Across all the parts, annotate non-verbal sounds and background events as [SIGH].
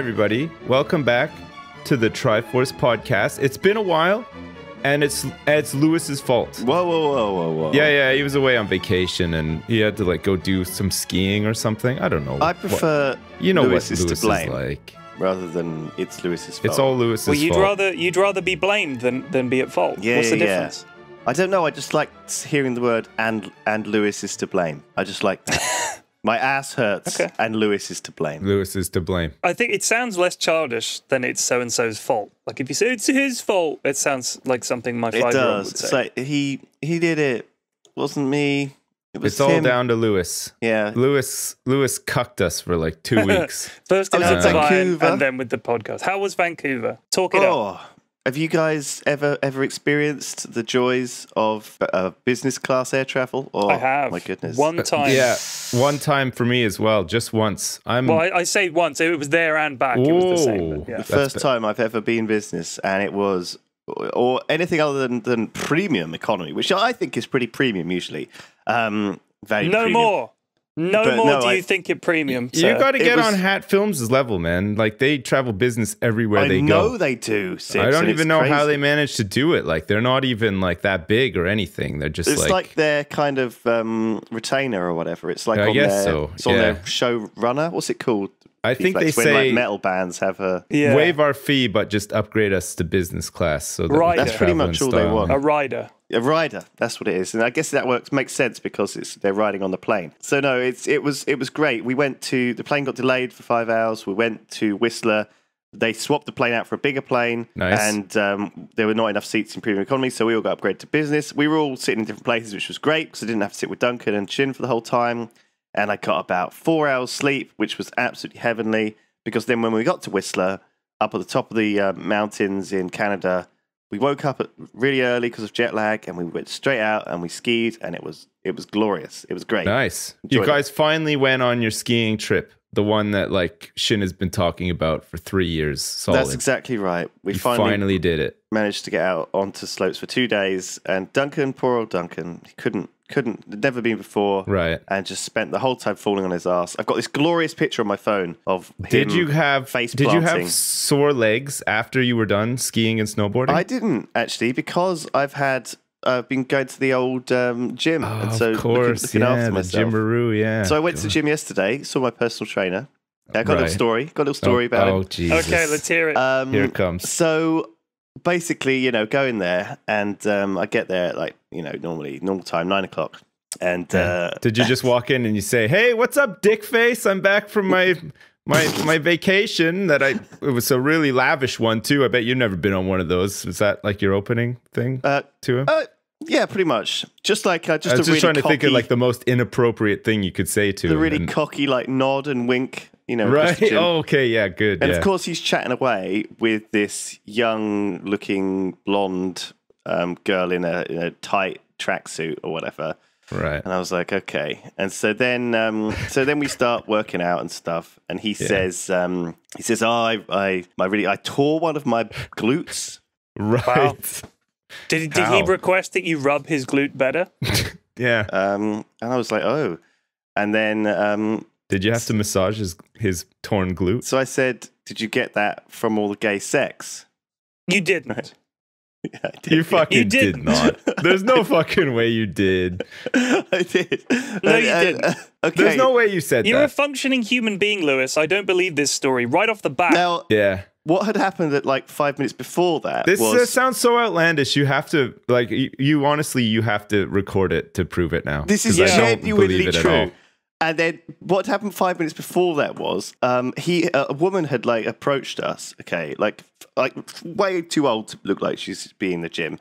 everybody. Welcome back to the Triforce podcast. It's been a while, and it's it's Lewis's fault. Whoa, whoa, whoa, whoa, whoa. Yeah, yeah, he was away on vacation, and he had to like go do some skiing or something. I don't know. I what- prefer you know Lewis what is Lewis to blame is like. rather than it's Lewis's fault. It's all Lewis's Well, you'd fault. rather you'd rather be blamed than than be at fault. Yeah, What's the yeah, yeah. difference? I don't know. I just like hearing the word and and Lewis is to blame. I just like that. [LAUGHS] My ass hurts, Okay. and Lewis is to blame. Lewis is to blame. I think it sounds less childish than it's so and so's fault. Like if you say it's his fault, it sounds like something my It five year old does. would It's say. like he he did it. Wasn't me. It was It's all down to Lewis. Yeah. Lewis Lewis cucked us for like two [LAUGHS] weeks. First in I was in Dubai Vancouver. and then with the podcast. How was Vancouver? Talk it up. Oh, Have you guys ever ever experienced the joys of uh, business class air travel? Oh, I have. My goodness. One time. yeah, one time for me as well, just once. I'm Well, I, I say once. It was there and back. It was the same. But Yeah. the first bit- time I've ever been business, and it was, or anything other than, than premium economy, which I think is pretty premium usually. Um, very No premium. more. No But more no, do I- you think it premium. you sir. got to get was- on Hat Films' level, man. Like they travel business everywhere I they know they do. Sips, I don't even it's know how they manage to do it. Like they're not even like that big or anything. They're just It's like, like, their kind of um, retainer or whatever. It's like I on guess their, so, It's on yeah. their show runner. What's it called? I think they It's when say like metal bands have a. Yeah. waive our fee, but just upgrade us to business class. So that we Right. can That's pretty much in all they want. a rider. A rider, that's what it is, and I guess that works makes sense because it's they're riding on the plane. So no, it's it was it was great. We went to the plane got delayed for five hours. We went to Whistler. They swapped the plane out for a bigger plane, Nice. and um, there were not enough seats in premium economy, so we all got upgraded to business. We were all sitting in different places, which was great because I didn't have to sit with Duncan and Sjin for the whole time, and I got about four hours sleep, which was absolutely heavenly. Because then when we got to Whistler, up at the top of the uh, mountains in Canada, we woke up at really early because of jet lag, and we went straight out and we skied, and it was it was glorious. It was great. Nice. You Enjoyed it. guys finally went on your skiing trip, the one that like Sjin has been talking about for three years. Solid. That's exactly right. We you finally, finally did it. managed to get out onto slopes for two days, and Duncan, poor old Duncan, he couldn't couldn't never been before, Right. and just spent the whole time falling on his ass. I've got this glorious picture on my phone of Did you have face Did you have sore legs after you were done skiing and snowboarding? I didn't actually because I've had I've been going to the old um, gym, Oh, and so of course, looking, looking yeah, after the myself. Gymbaroo, yeah. So I went to the gym yesterday, saw my personal trainer. Yeah, I got a little story. Got a little story oh, about oh, him. Jesus. Okay, let's hear it. Um, Here it comes. So basically, you know, go in there, and um, I get there at like you know normally normal time nine o'clock, and uh, Did you just [LAUGHS] walk in and you say, "Hey, what's up, dick face? I'm back from my my my vacation that I it was a really lavish one too. I bet you've never been on one of those. Was that like your opening thing uh, to him? uh, yeah, pretty much. Just like uh, just I was a just really trying to cocky, think of like the most inappropriate thing you could say to the him. really and- cocky like nod and wink. You know, right? Oh, okay, yeah, good. And yeah. of course, he's chatting away with this young looking blonde um, girl in a, in a tight tracksuit or whatever. right. And I was like, okay. And so then, um, so then we start working out and stuff. And he says, um, he says, oh, I, I, I really, I tore one of my glutes. Right. [LAUGHS] did did he request that you rub his glute better? [LAUGHS] Yeah. Um, and I was like, oh. And then, um, Did you have to massage his his torn glute? so I said, did you get that from all the gay sex? You didn't. [LAUGHS] Yeah, did. You fucking You did didn't. [LAUGHS] There's no fucking way you did. [LAUGHS] I did. No, you didn't. uh, okay. There's no way you said You're a functioning human being, Lewis. I don't believe this story. Right off the bat. Now, yeah. what had happened at like five minutes before that This was uh, sounds so outlandish. You have to like you, you honestly you have to record it to prove it now. this is I don't genuinely believe it at true. And then what happened five minutes before that was um, he uh, a woman had like approached us. Okay, like like way too old to look like she's being in the gym.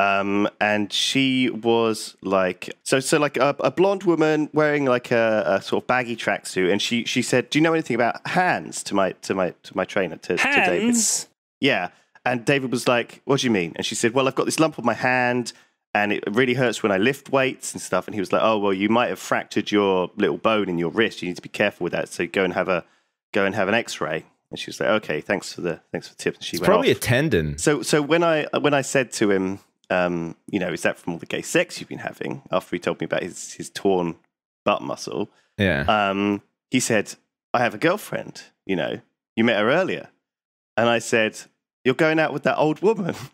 Um, and she was like so so like a, a blonde woman wearing like a, a sort of baggy tracksuit, and she she said, "Do you know anything about hands?" to my to my to my trainer to, to David. Hands. Yeah. And David was like, What do you mean? And she said, Well, I've got this lump on my hand and it really hurts when I lift weights and stuff. And he was like, Oh, well, you might have fractured your little bone in your wrist. You need to be careful with that. So go and have a go and have an x ray. And she was like, Okay, thanks for the thanks for the tip. And she It's went probably off. a tendon. So so when I when I said to him, um, you know, is that from all the gay sex you've been having? After he told me about his his torn butt muscle, Yeah. um, he said, I have a girlfriend, you know. You met her earlier. And I said, You're going out with that old woman. [LAUGHS]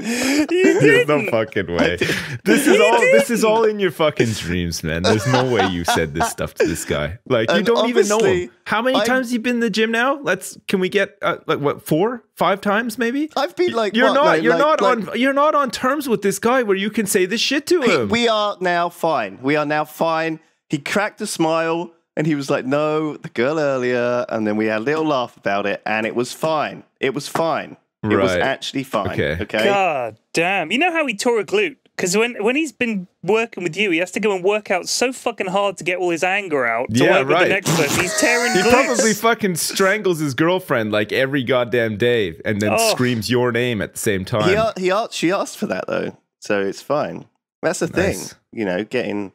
There's no fucking way. This is all. This is all in your fucking dreams, man. There's no way you said this stuff to this guy. Like you don't even know him. How many I'm- times you been in the gym now? Let's. Can we get uh, like what four, five times maybe? I've been like, You're what? not. No, you're like- not like- on. You're not on terms with this guy where you can say this shit to him. we are now fine. We are now fine. He cracked a smile and he was like, No, the girl earlier. And then we had a little laugh about it and it was fine. It was fine. It was actually fine. Okay. Okay. God damn. You know how he tore a glute? Because when, when he's been working with you, he has to go and work out so fucking hard to get all his anger out to Yeah, work with right. the next person. He's tearing [LAUGHS] he glutes. probably fucking strangles his girlfriend like every goddamn day, and then Oh. screams your name at the same time. He, he asked, she asked for that though. So it's fine. That's the thing. You know, getting.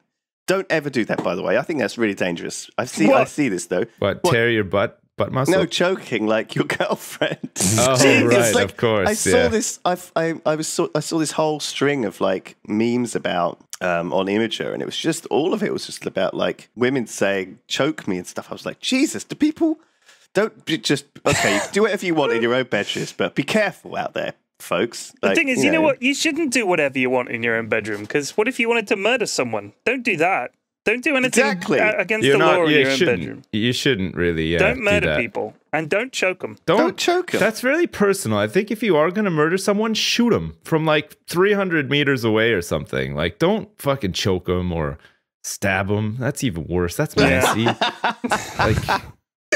Don't ever do that, by the way. I think that's really dangerous. I see. I see this though. what, What? tear your butt butt muscle? No choking like your [LAUGHS] girlfriend. [LAUGHS] Oh, right, like- of course. I saw yeah. this. I've, I I was saw, I saw this whole string of like memes about um, on Imgur, and it was just all of it was just about like women saying "choke me" and stuff. I was like, Jesus, do people don't just okay? do whatever you want in your own bedrooms, but be careful out there, folks. The Like, thing is, you know what? You shouldn't do whatever you want in your own bedroom. Because what if you wanted to murder someone? Don't do that. Don't do anything Exactly. against You're the not. law in You your own shouldn't. bedroom. You shouldn't really. Yeah, Don't do murder that. people and don't choke them. Don't, Don't choke 'em. That's really personal. I think if you are going to murder someone, shoot them from like 300 meters away or something. Like, don't fucking choke them or stab them. That's even worse. That's messy. [LAUGHS] like,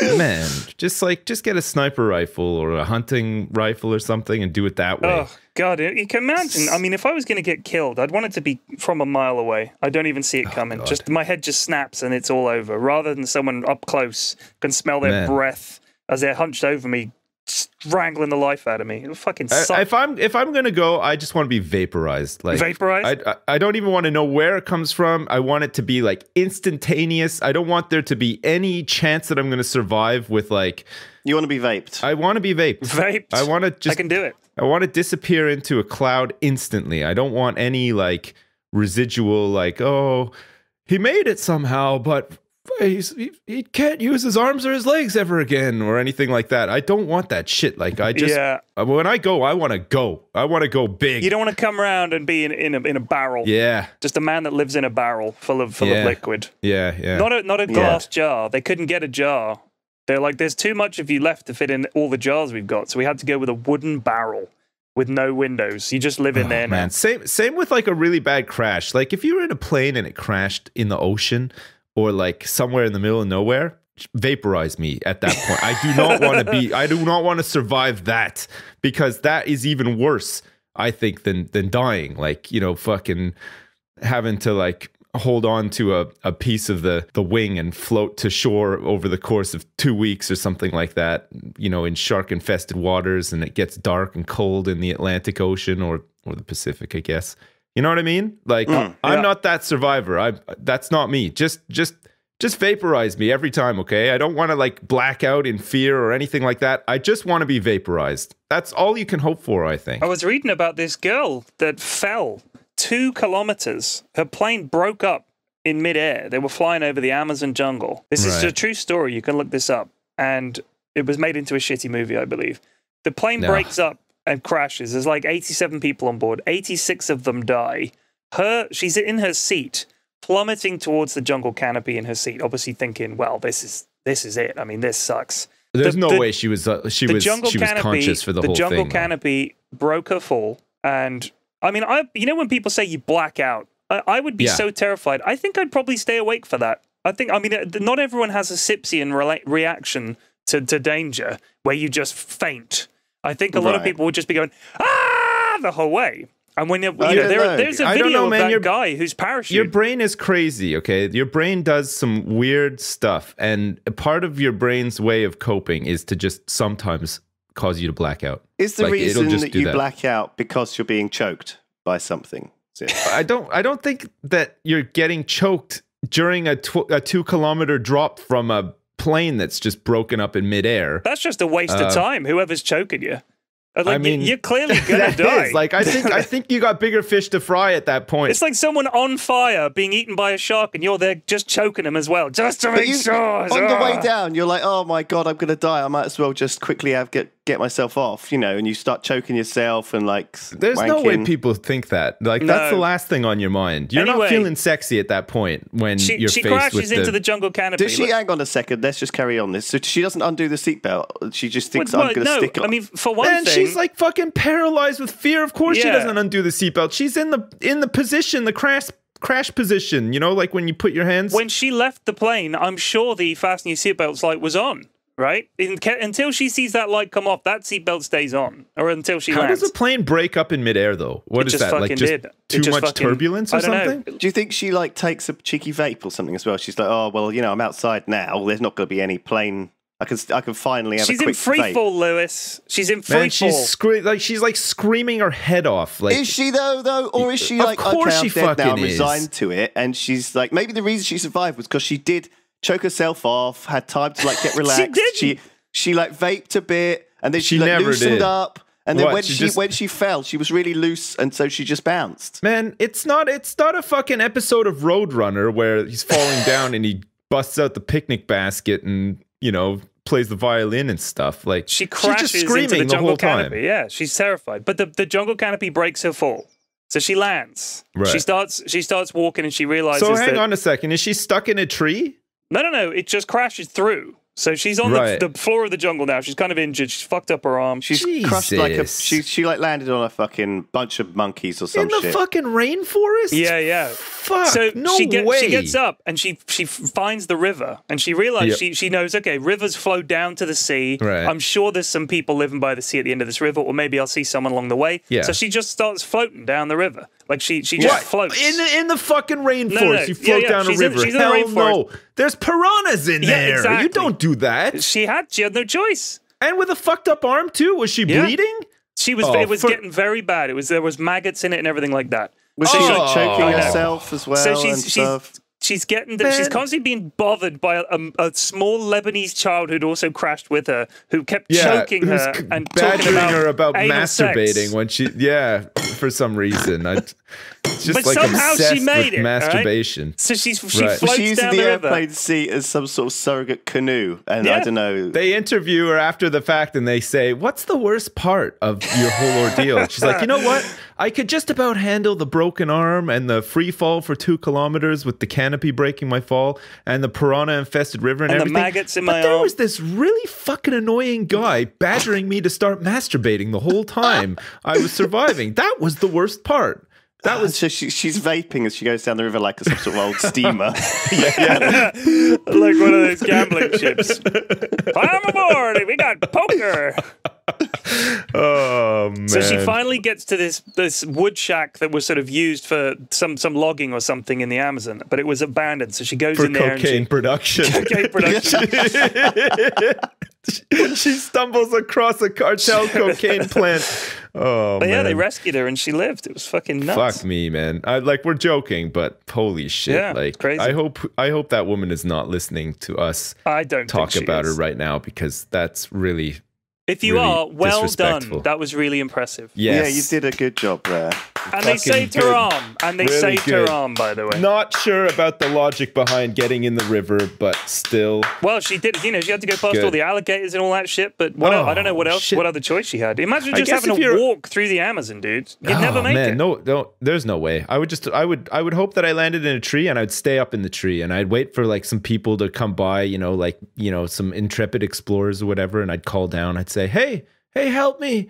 man, just like, just get a sniper rifle or a hunting rifle or something and do it that way. Oh God, you can imagine. I mean, if I was going to get killed, I'd want it to be from a mile away. I don't even see it oh, coming. Oh, God. just my head just snaps and it's all over. Rather than someone up close can smell their Man. breath as they're hunched over me, strangling the life out of me. It fucking I- if I'm if I'm gonna go, I just want to be vaporized. Like Vaporized? I, I I don't even want to know where it comes from. I want it to be like instantaneous. I don't want there to be any chance that I'm gonna survive with like. You want to be vaped? I want to be vaped. Vaped. I want to just. I can do it. I want to disappear into a cloud instantly. I don't want any like residual like oh he made it somehow, but he's, he, he can't use his arms or his legs ever again or anything like that. I don't want that shit. Like I just yeah. uh, when I go, I want to go. I want to go big. You don't want to come around and be in, in, a, in a barrel. yeah, Just a man that lives in a barrel full of full Yeah. of liquid. yeah, yeah. Not a not a glass jar. They couldn't get a jar. They're like, there's too much of you left to fit in all the jars we've got. So we had to go with a wooden barrel with no windows. You just live in Oh, there now. man. Same same with like a really bad crash. Like if you were in a plane and it crashed in the ocean or like somewhere in the middle of nowhere, vaporize me at that point. I do not want to be I do not want to survive that because that is even worse, I think, than than dying. Like, you know, fucking having to like hold on to a, a piece of the, the wing and float to shore over the course of two weeks or something like that, you know, in shark infested waters and it gets dark and cold in the Atlantic Ocean or, or the Pacific, I guess. You know what I mean? Like mm, I'm yeah. not that survivor. I that's not me. Just just just vaporize me every time, okay? I don't want to like black out in fear or anything like that. I just want to be vaporized. That's all you can hope for, I think. I was reading about this girl that fell two kilometers. Her plane broke up in midair. They were flying over the Amazon jungle. This is Right. a true story. You can look this up. And it was made into a shitty movie, I believe. The plane No. breaks up and crashes. There's like 87 people on board. 86 of them die. Her, she's in her seat, plummeting towards the jungle canopy in her seat, obviously thinking, "Well, this is this is it. I mean, this sucks." There's the- no the- way she was uh, she the was jungle she was canopy, conscious for the, whole jungle thing. canopy broke her fall, and I mean, I you know when people say you black out, I, I would be Yeah. so terrified. I think I'd probably stay awake for that. I think I mean, uh, not everyone has a Sipsian rela- reaction to to danger where you just faint. I think a lot of people would just be going ah the whole way. And when you're, you know, there, know. there's a video know, of man. that Your- guy who's parachuted. Your brain is crazy, okay? Your brain does some weird stuff, and a part of your brain's way of coping is to just sometimes cause you to black out. Is the Like, reason just that you that. black out because you're being choked by something? I don't. I don't think that you're getting choked during a, tw- a two kilometer drop from a plane that's just broken up in midair. That's just a waste Uh, of time. Whoever's choking you. Uh, Like, I mean, you, are clearly [LAUGHS] gonna die. is, like I think I think you got bigger fish to fry at that point. it's like someone on fire being eaten by a shark, and you're there just choking them as well, just to But make you- sure. on the way Ah. down, you're like, "Oh my god, I'm gonna die. I might as well just quickly have get get myself off," you know. And you start choking yourself and like. There's no way people think that. Like that's the last thing on your mind. You're Anyway. not feeling sexy at that point when She, you're she faced crashes with into the, the jungle canopy. Does she? Look- Hang on a second. Let's just carry on this. So she doesn't undo the seatbelt. She just thinks Well, I'm going to no, stick. I mean, for one Man, thing, she's like fucking paralyzed with fear. Of course she doesn't undo the seatbelt. She's in the in the position, the crash crash position. You know, like when you put your hands. when she left the plane, I'm sure the fasten your seatbelts light was on. Right In, until she sees that light come off, that seatbelt stays on, or until she How lands. does a plane break up in midair though? What It is just that? Like just did. Too just much fucking- turbulence or I don't know. something? Do you think she like takes a cheeky vape or something as well? She's like, oh well, you know, I'm outside now. There's not going to be any plane. I can I can finally have She's a in quick free vape. fall, Lewis. She's in free Man, she's fall. scre- like she's like screaming her head off. Like Is she though, though, or is she Of like, course okay, she I'm dead now, fucking I'm is. resigned to it, and she's like, maybe the reason she survived was because she did choke herself off, had time to like get [LAUGHS] relaxed. didn't. she she like vaped a bit, and then she, She like never loosened did. up, and then What, when she she, just- when she fell, she was really loose, and so she just bounced. Man, it's not it's not a fucking episode of Roadrunner where he's falling [LAUGHS] down and he busts out the picnic basket and, you know, plays the violin and stuff. Like she she's just screaming into the the, jungle whole time. canopy. Yeah, she's terrified. But the, the jungle canopy breaks her fall. So she lands. Right. She starts she starts walking and she realizes So hang that on a second. Is she stuck in a tree? No no no, it just crashes through. So she's on Right. the, the floor of the jungle now. She's kind of injured. She's fucked up her arm. She's crushed like a she she like landed on a fucking bunch of monkeys or some in the shit. fucking rainforest? Yeah, yeah. Fuck. so no she gets way. she gets up and she she finds the river and she realizes Yep. she she knows okay rivers flow down to the sea. Right. I'm sure there's some people living by the sea at the end of this river, or maybe I'll see someone along the way. Yeah. So she just starts floating down the river like she she just What? floats. In the, in the fucking rainforest, No, no, no. you Yeah, float yeah, down a she's in- river. she's in the Hell rainforest. no. There's piranhas in Yeah, there. exactly. You don't do that. she had she had no choice. And with a fucked up arm too. Was she Yeah. bleeding? She was Oh, it was for- getting very bad. It was there was maggots in it and everything like that. was Oh, she like oh. choking I herself as well So and she's she's stuff? She's getting the, she's constantly being bothered by a, a, a small Lebanese child who'd also crashed with her, who kept Yeah, choking her and talking badgering about her about anal sex. masturbating when she yeah for some reason. I, it's just But like somehow she obsessed made with it, all right? masturbation. So she's she Right. Floats she using down the the, river. airplane seat as some sort of surrogate canoe? And I don't know. They interview her after the fact and they say, What's the worst part of your whole ordeal? She's like, You know what? I could just about handle the broken arm and the free fall for two kilometers with the canopy breaking my fall and the piranha infested river and, And the everything. maggots in but my there arm." was this really fucking annoying guy badgering me to start masturbating the whole time I was surviving. That was the worst part. That was so she, she's vaping as she goes down the river like a sort of old steamer. [LAUGHS] Yeah, like one of those gambling ships. Climb aboard! We got poker. oh man. So she finally gets to this this wood shack that was sort of used for some some logging or something in the Amazon, but it was abandoned. So she goes for in there cocaine and production. she cocaine production. [LAUGHS] [LAUGHS] [LAUGHS] she stumbles across a cartel [LAUGHS] cocaine plant. Oh But yeah, man. they rescued her and she lived. It was fucking nuts. Fuck me, man. I like we're joking, but holy shit! Yeah, like, crazy. I hope I hope that woman is not listening to us I don't talk think she about her right now because that's really If you really are, well done. That was really impressive. yes. Yeah, you did a good job there. And they her arm. And they Really her arm, by the way. Not sure about the logic behind getting in the river, but still. Well, she did. You know, she had to go past Good. all the alligators and all that shit. But what el- I don't know what Oh, else. shit. What other choice she had? Imagine just having to walk through the Amazon, dude. You'd never Oh, make man, it. No, no, there's no way. I would just, I would, I would hope that I landed in a tree and I'd stay up in the tree and I'd wait for like some people to come by, you know, like you know, some intrepid explorers or whatever, and I'd call down. I'd say, "Hey, hey, help me!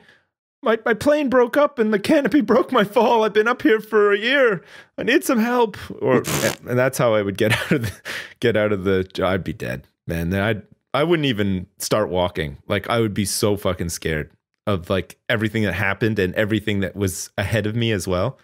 My my plane broke up and the canopy [LAUGHS] broke my fall. I've been up here for a year. I need some help." Or [LAUGHS] and that's how I would get [LAUGHS] out of the, get out of the. I'd be dead, man. Then I'd I wouldn't even start walking. Like I would be so fucking scared of like everything that happened and everything that was ahead of me as well.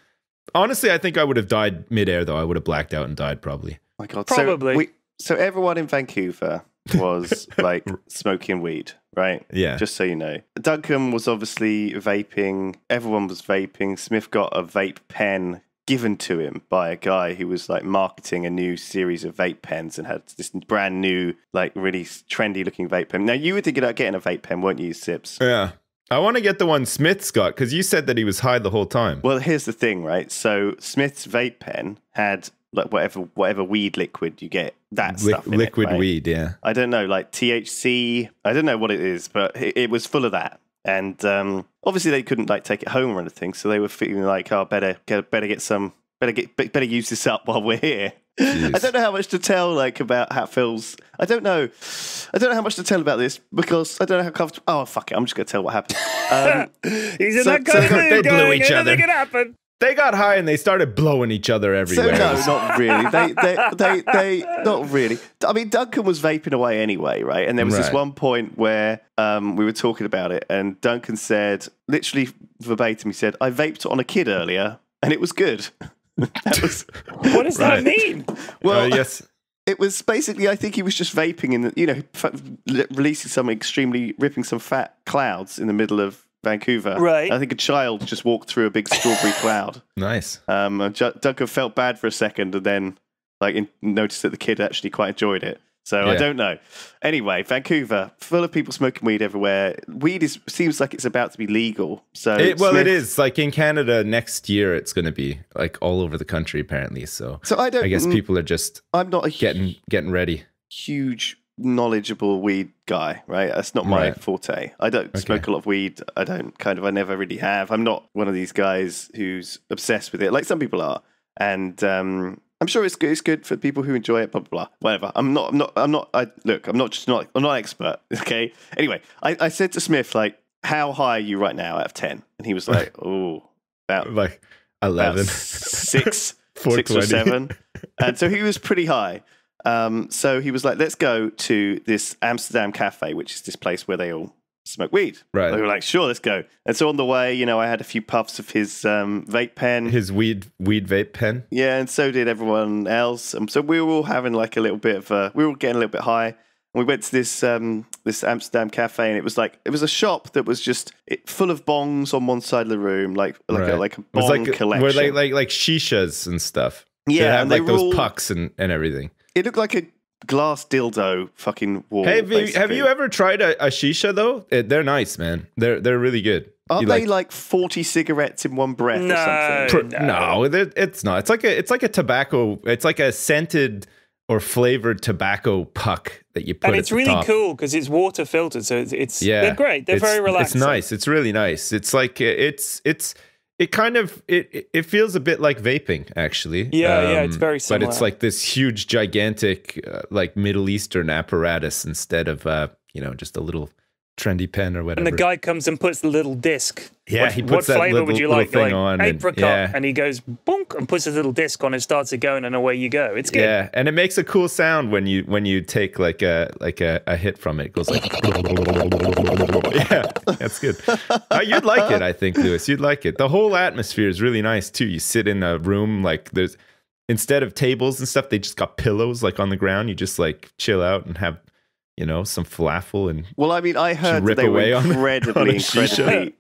Honestly, I think I would have died midair though. I would have blacked out and died probably. my God. Probably. So, we, so everyone in Vancouver was like smoking weed, right? Yeah. Just so you know. Duncan was obviously vaping. Everyone was vaping. Smith got a vape pen given to him by a guy who was like marketing a new series of vape pens and had this brand new, like really trendy looking vape pen. Now you were thinking about getting a vape pen, weren't you, Sips? Yeah. I want to get the one Smith's got because you said that he was high the whole time. Well, here's the thing, right? So Smith's vape pen had like whatever whatever weed liquid you get that Li- stuff in it, liquid right? weed, yeah. I don't know, like THC. I don't know what it is, but it, it was full of that. And um, obviously, they couldn't like take it home or anything, so they were feeling like, "Oh, better get better get some better get better use this up [LAUGHS] while we're here." I don't know how much to tell like about how it. I don't know. I don't know how much to tell about this because I don't know how comfortable. Oh fuck it! I'm just gonna tell what happened. [LAUGHS] Um, He's in So- that kind so of [LAUGHS] they blew going, each other. can happen. They got high and they started blowing each other everywhere. So everywhere. no, not really. They, they, they, they, not really. I mean, Duncan was vaping away anyway, right? And there was this one point where um, we were talking about it, and Duncan said, literally verbatim, he said, "I vaped on a kid earlier, and it was good." [LAUGHS] was [LAUGHS] What does Right. that mean? [LAUGHS] well. Uh, yes. It was basically, I think he was just vaping in the, you know, fa- releasing some extremely, ripping some fat clouds in the middle of Vancouver. Right. I think a child just walked through a big strawberry cloud. Nice. Um, and Ju- Duncan felt bad for a second and then like in- noticed that the kid actually quite enjoyed it. So I don't know. Anyway, Vancouver, full of people smoking weed everywhere. Weed is seems like it's about to be legal. So It, well, Smith- it is. Like in Canada next year, it's going to be like all over the country, apparently. So So I don't. I guess people are just I'm not a getting getting ready. huge knowledgeable weed guy, right? That's not my Right. forte. I don't smoke a lot of weed. I don't kind of. I never really have. I'm not one of these guys who's obsessed with it, like some people are. And um, I'm sure it's good. It's good for people who enjoy it. Blah blah blah. Whatever. I'm not. I'm not. I'm not. I look. I'm not just not. I'm not an expert. [LAUGHS] Okay. Anyway, I, I said to Smith like, "How high are you right now out of 10? And he was like, [LAUGHS] "Oh, about Like about 11. six, [LAUGHS] six or 420. seven. And so he was pretty high. Um, so he was like, let's go to this Amsterdam cafe, which is this place where they all smoke weed. Right. They were like, sure, let's go. And so on the way, you know, I had a few puffs of his um, vape pen. His weed weed vape pen. yeah, and so did everyone else. Um, so we were all having like a little bit of a, we were all getting a little bit high. And we went to this um, this Amsterdam cafe, and it was like it was a shop that was just it, full of bongs on one side of the room, like like a like a It was like collection. where like like like shishas and stuff. yeah, they have and they like were those all- pucks and, and everything. It looked like a glass dildo fucking wall. Hey, have you, have you ever tried a, a shisha though? Eh, they're nice, man. They're they're really good. Aren't You they like- like, 40 cigarettes in one breath or No. something? Pr- No. no, it's not. It's like a it's like a tobacco. It's like a scented or flavored tobacco puck that you put. and at it's the really top. cool because it's water filtered, so it's, it's Yeah, they're great. They're very relaxing. It's nice. It's really nice. It's like eh, it's it's it kind of it it- feels a bit like vaping actually. Um, Yeah, yeah, it's very similar But it's like this huge, gigantic, uh, like Middle Eastern apparatus instead of uh, you know just a little trendy pen or whatever. And the guy comes and puts the little disc. Yeah, what, he what that flavor little- would you like? Thing like on and- apricot, yeah. and he goes bonk and puts his little disc on and starts it going, and away you go. It's good. Yeah, and it makes a cool sound when you when you take like a like a, a hit from it. It goes like [LAUGHS] yeah, that's good. Uh, you'd like it, I think, Lewis. You'd like it. The whole atmosphere is really nice too. You sit in a room like there's instead of tables and stuff, they just got pillows like on the ground. You just like chill out and have you know some falafel and Well, I mean, I heard rip they were away on- [LAUGHS] incredibly, on a incredibly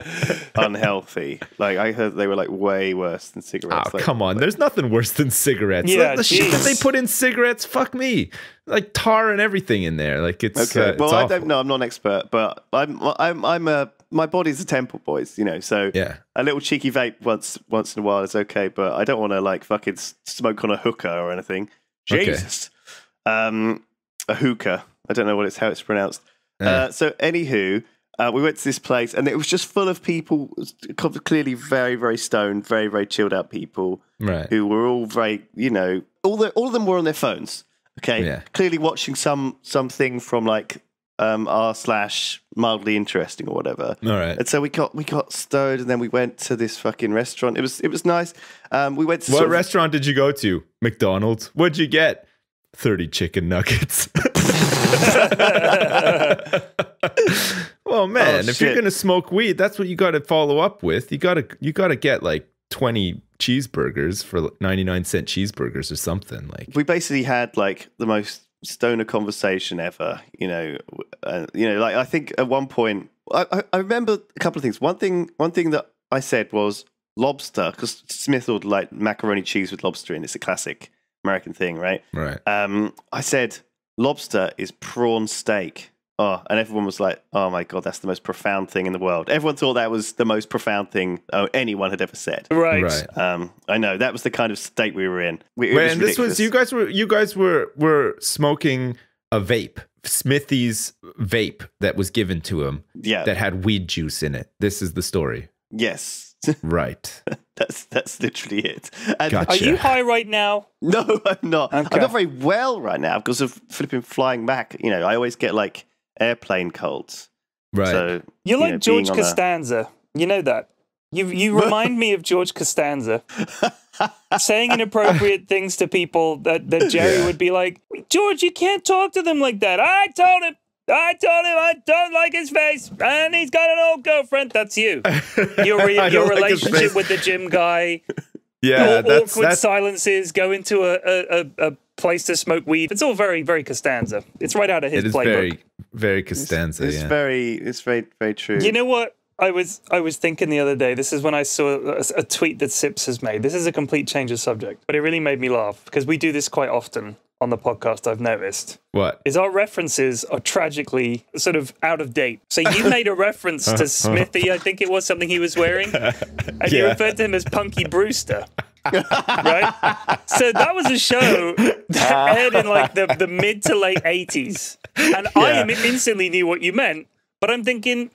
unhealthy. Like, I heard they were like way worse than Oh, cigarettes. Like, come on. There's nothing worse than cigarettes. Yeah, the the shit that they put in cigarettes, fuck me. Like tar and everything in there. Like it's Okay. uh, well, it's I awful. don't know. I'm not an expert, but I'm, I'm, I'm a, my body's a temple, boys, you know, so Yeah. a little cheeky vape once, once in a while is okay, but I don't want to like fucking smoke on a hooker or anything. Okay. Jesus. Um, a hookah. I don't know what it's, how it's pronounced. Yeah. Uh, so, anywho, uh, we went to this place and it was just full of people, clearly very, very stoned, very, very chilled out people Right. who were all very, you know, all the, all of them were on their phones. Okay, Yeah. clearly watching some something from like um, r slash mildly interesting or whatever. All right. And so we got we got stoned and then we went to this fucking restaurant. It was it was nice. Um, we went to What sort of- restaurant did you go to? McDonald's. What'd you get? 30 chicken nuggets. [LAUGHS] well, man, Oh, if you're going to smoke weed, that's what you got to follow up with. You got to you got to get like 20 cheeseburgers for 99 cent cheeseburgers or something like. we basically had like the most stoner conversation ever. You know, uh, you know, like I think at one point, I, I, remember a couple of things. One thing, one thing that I said was lobster because Smith ordered like macaroni cheese with lobster in. It's a classic American thing, right? Right. Um, I said lobster is prawn steak oh, and everyone was like, oh my god, that's the most profound thing in the world. Everyone thought that was the most profound thing oh, anyone had ever said. Right. Right. Um, I know that was the kind of state we were in. We, Wait, was and this was you guys were you guys were were smoking a vape, Smithy's vape that was given to him yeah, that had weed juice in it. This is the story, yes, right? [LAUGHS] that's that's literally it. And Gotcha. Are you high right now? No, [LAUGHS] I'm not. Okay. I'm not very well right now because of flipping flying back. You know, I always get like airplane colds. Right. So You're you like know, George being on a- Costanza. You know that. You you [LAUGHS] remind me of George Costanza. saying inappropriate things to people that, that Jerry Yeah. would be like, George, you can't talk to them like that. I told him. I told him I don't like his face, and he's got an old girlfriend. That's you. [LAUGHS] Your re- your don't like relationship with the gym guy. [LAUGHS] yeah, Aw- that's awkward that's silences. Go into a, a, a, a place to smoke weed. It's all very very Costanza. It's right out of his it is playbook. very very Costanza. it's yeah. very, it's very, very true. You know what? I was I was thinking the other day. This is when I saw a, a tweet that Sips has made. This is a complete change of subject, but it really made me laugh because we do this quite often on the podcast. I've noticed what? is our references are tragically sort of out of date. So you [LAUGHS] made a reference to Smithy. I think it was something he was wearing, and you referred to him as Punky Brewster. right? So that was a show that [LAUGHS] aired in like the, the mid to late 80s. And I Yeah. im- instantly knew what you meant, but I'm thinking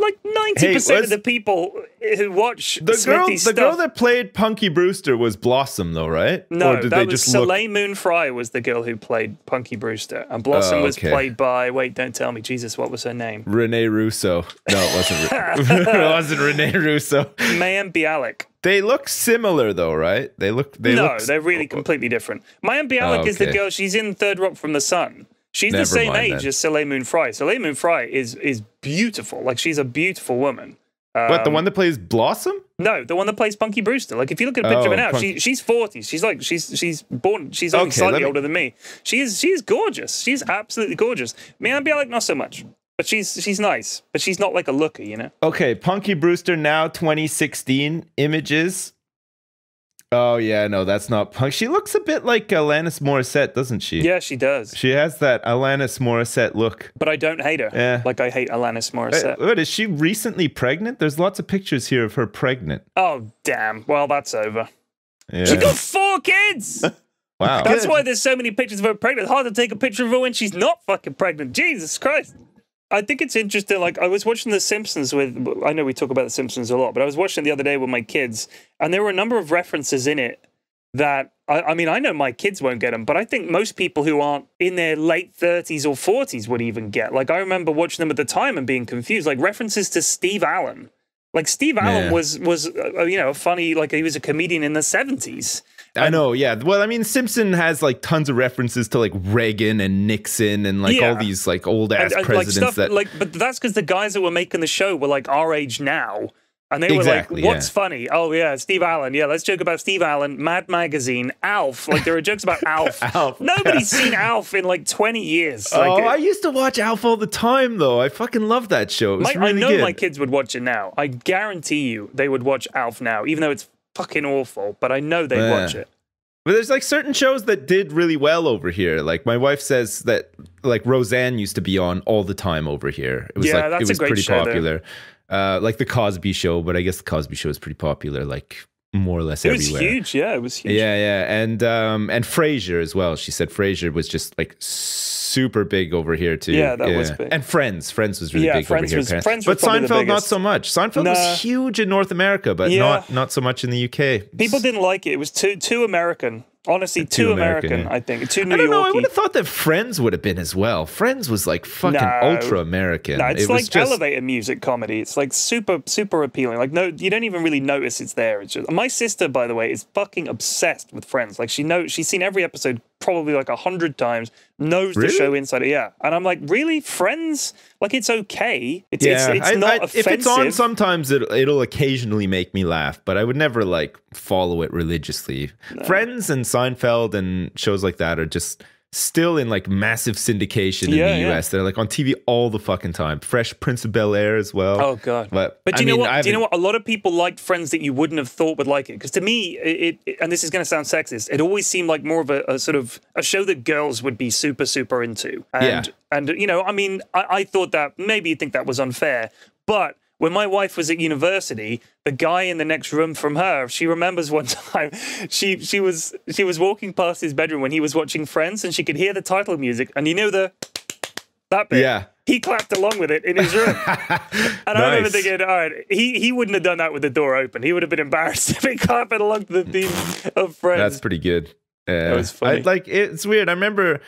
like 90% Hey, of the people who watch The girl, Smithy's the girl that played Punky Brewster was Blossom, though, right? no, or did that they was just look? Soleil Moon Frye was the girl who played Punky Brewster, and Blossom Oh, was played by. Wait, don't tell me, Jesus, what was her name? Rene Russo. No, it wasn't. [LAUGHS] It wasn't Rene Russo. Mayim Bialik. They look similar, though, right? They look. They no, look. they're really completely different. Mayim Bialik Oh, is the girl. She's in Third Rock from the Sun. She's Never the same age then. as Soleil Moon Frye. Soleil Moon Frye is is beautiful. Like she's a beautiful woman. what the Um, one that plays Blossom? No, the one that plays Punky Brewster. Like if you look at a picture of Oh, her now, Punky- she, she's forty. She's like she's she's born. She's only Okay, slightly me- older than me. She is she is gorgeous. She's absolutely gorgeous. Mayim Bialik not so much, but she's she's nice. But she's not like a looker, you know. Okay, Punky Brewster now 2016 images. Oh yeah, no, that's not Punk. She looks a bit like Alanis Morissette, doesn't she? Yeah, she does. She has that Alanis Morissette look. But I don't hate her. Yeah. Like I hate Alanis Morissette. What is she recently pregnant? There's lots of pictures here of her pregnant. oh damn. Well, that's over. Yeah. She got four kids. [LAUGHS] wow. That's why there's so many pictures of her pregnant. It's hard to take a picture of her when she's not fucking pregnant. Jesus Christ. I think it's interesting. Like, I was watching The Simpsons with, I know we talk about The Simpsons a lot, but I was watching it the other day with my kids, and there were a number of references in it that, I, I mean, I know my kids won't get them, but I think most people who aren't in their late 30s or 40s would even get. Like, I remember watching them at the time and being confused. Like, references to Steve Allen. Like, Steve Allen Yeah. was, was uh, you know, funny, like, he was a comedian in the 70s. I know, yeah. Well, I mean, Simpson has like tons of references to like Reagan and Nixon and like all these like old ass presidents like stuff that. like but that's because the guys that were making the show were like our age now and they Exactly, were like what's yeah. funny oh yeah steve allen yeah let's joke about steve allen mad magazine alf like there are jokes about [LAUGHS] alf Alf, nobody's seen alf in like 20 years oh, like, I used to watch Alf all the time though. I fucking love that show. It was my- i really know good. my kids would watch it now i guarantee you they would watch alf now even though it's fucking awful but i know they'd Yeah. watch it But there's like certain shows that did really well over here. Like my wife says that like Roseanne used to be on all the time over here. It was Yeah, like that's it a was great pretty show popular. Uh, like the Cosby Show, but I guess the Cosby Show is pretty popular, like more or less everywhere. it was huge yeah it was huge Yeah, yeah, and um, and Frasier as well. She said Frasier was just like super big over here too. Yeah, that was big. And Friends, Friends was really Yeah, big Friends over here. was- apparently. Friends was but Seinfeld not so much. Seinfeld Nah. was huge in North America, but Yeah. not not so much in the UK. people didn't like it it was too too american honestly too, Too american, American, yeah. i think too new I don't know. I would have thought that Friends would have been as well. Friends was like fucking No. ultra American. No, it's it was like just elevator music comedy. It's like super, super appealing. Like no, you don't even really notice it's there. It's just my sister, by the way, is fucking obsessed with Friends. Like she knows she's seen every episode probably like a hundred times. Knows the show inside. out. Yeah, and I'm like, really, Friends? Like it's okay. It's yeah. it's, it's not I- offensive. if it's on, sometimes it, it'll occasionally make me laugh, but I would never like follow it religiously. Friends and Seinfeld and shows like that are just still in like massive syndication in Yeah, the yeah. US. They're like on TV all the fucking time. Fresh Prince of Bel Air as well. Oh god! But, but do you know mean, what? I Do you know what? A lot of people liked Friends that you wouldn't have thought would like it. Because to me, it, it and this is going to sound sexist. It always seemed like more of a, a sort of a show that girls would be super super into. And Yeah. and you know, I mean, I, I thought that maybe you think that was unfair, but. When my wife was at university, the guy in the next room from her, she remembers one [LAUGHS] time she she was she was walking past his bedroom when he was watching Friends, and she could hear the title music, and you know the that bit. Yeah. He clapped along with it in his room. [LAUGHS] And I remember Nice. thinking, all right, he, he wouldn't have done that with the door open. He would have been embarrassed [LAUGHS] if he clapping along to the theme of Friends. That's pretty good. Yeah. was funny. I, like it's weird. I remember,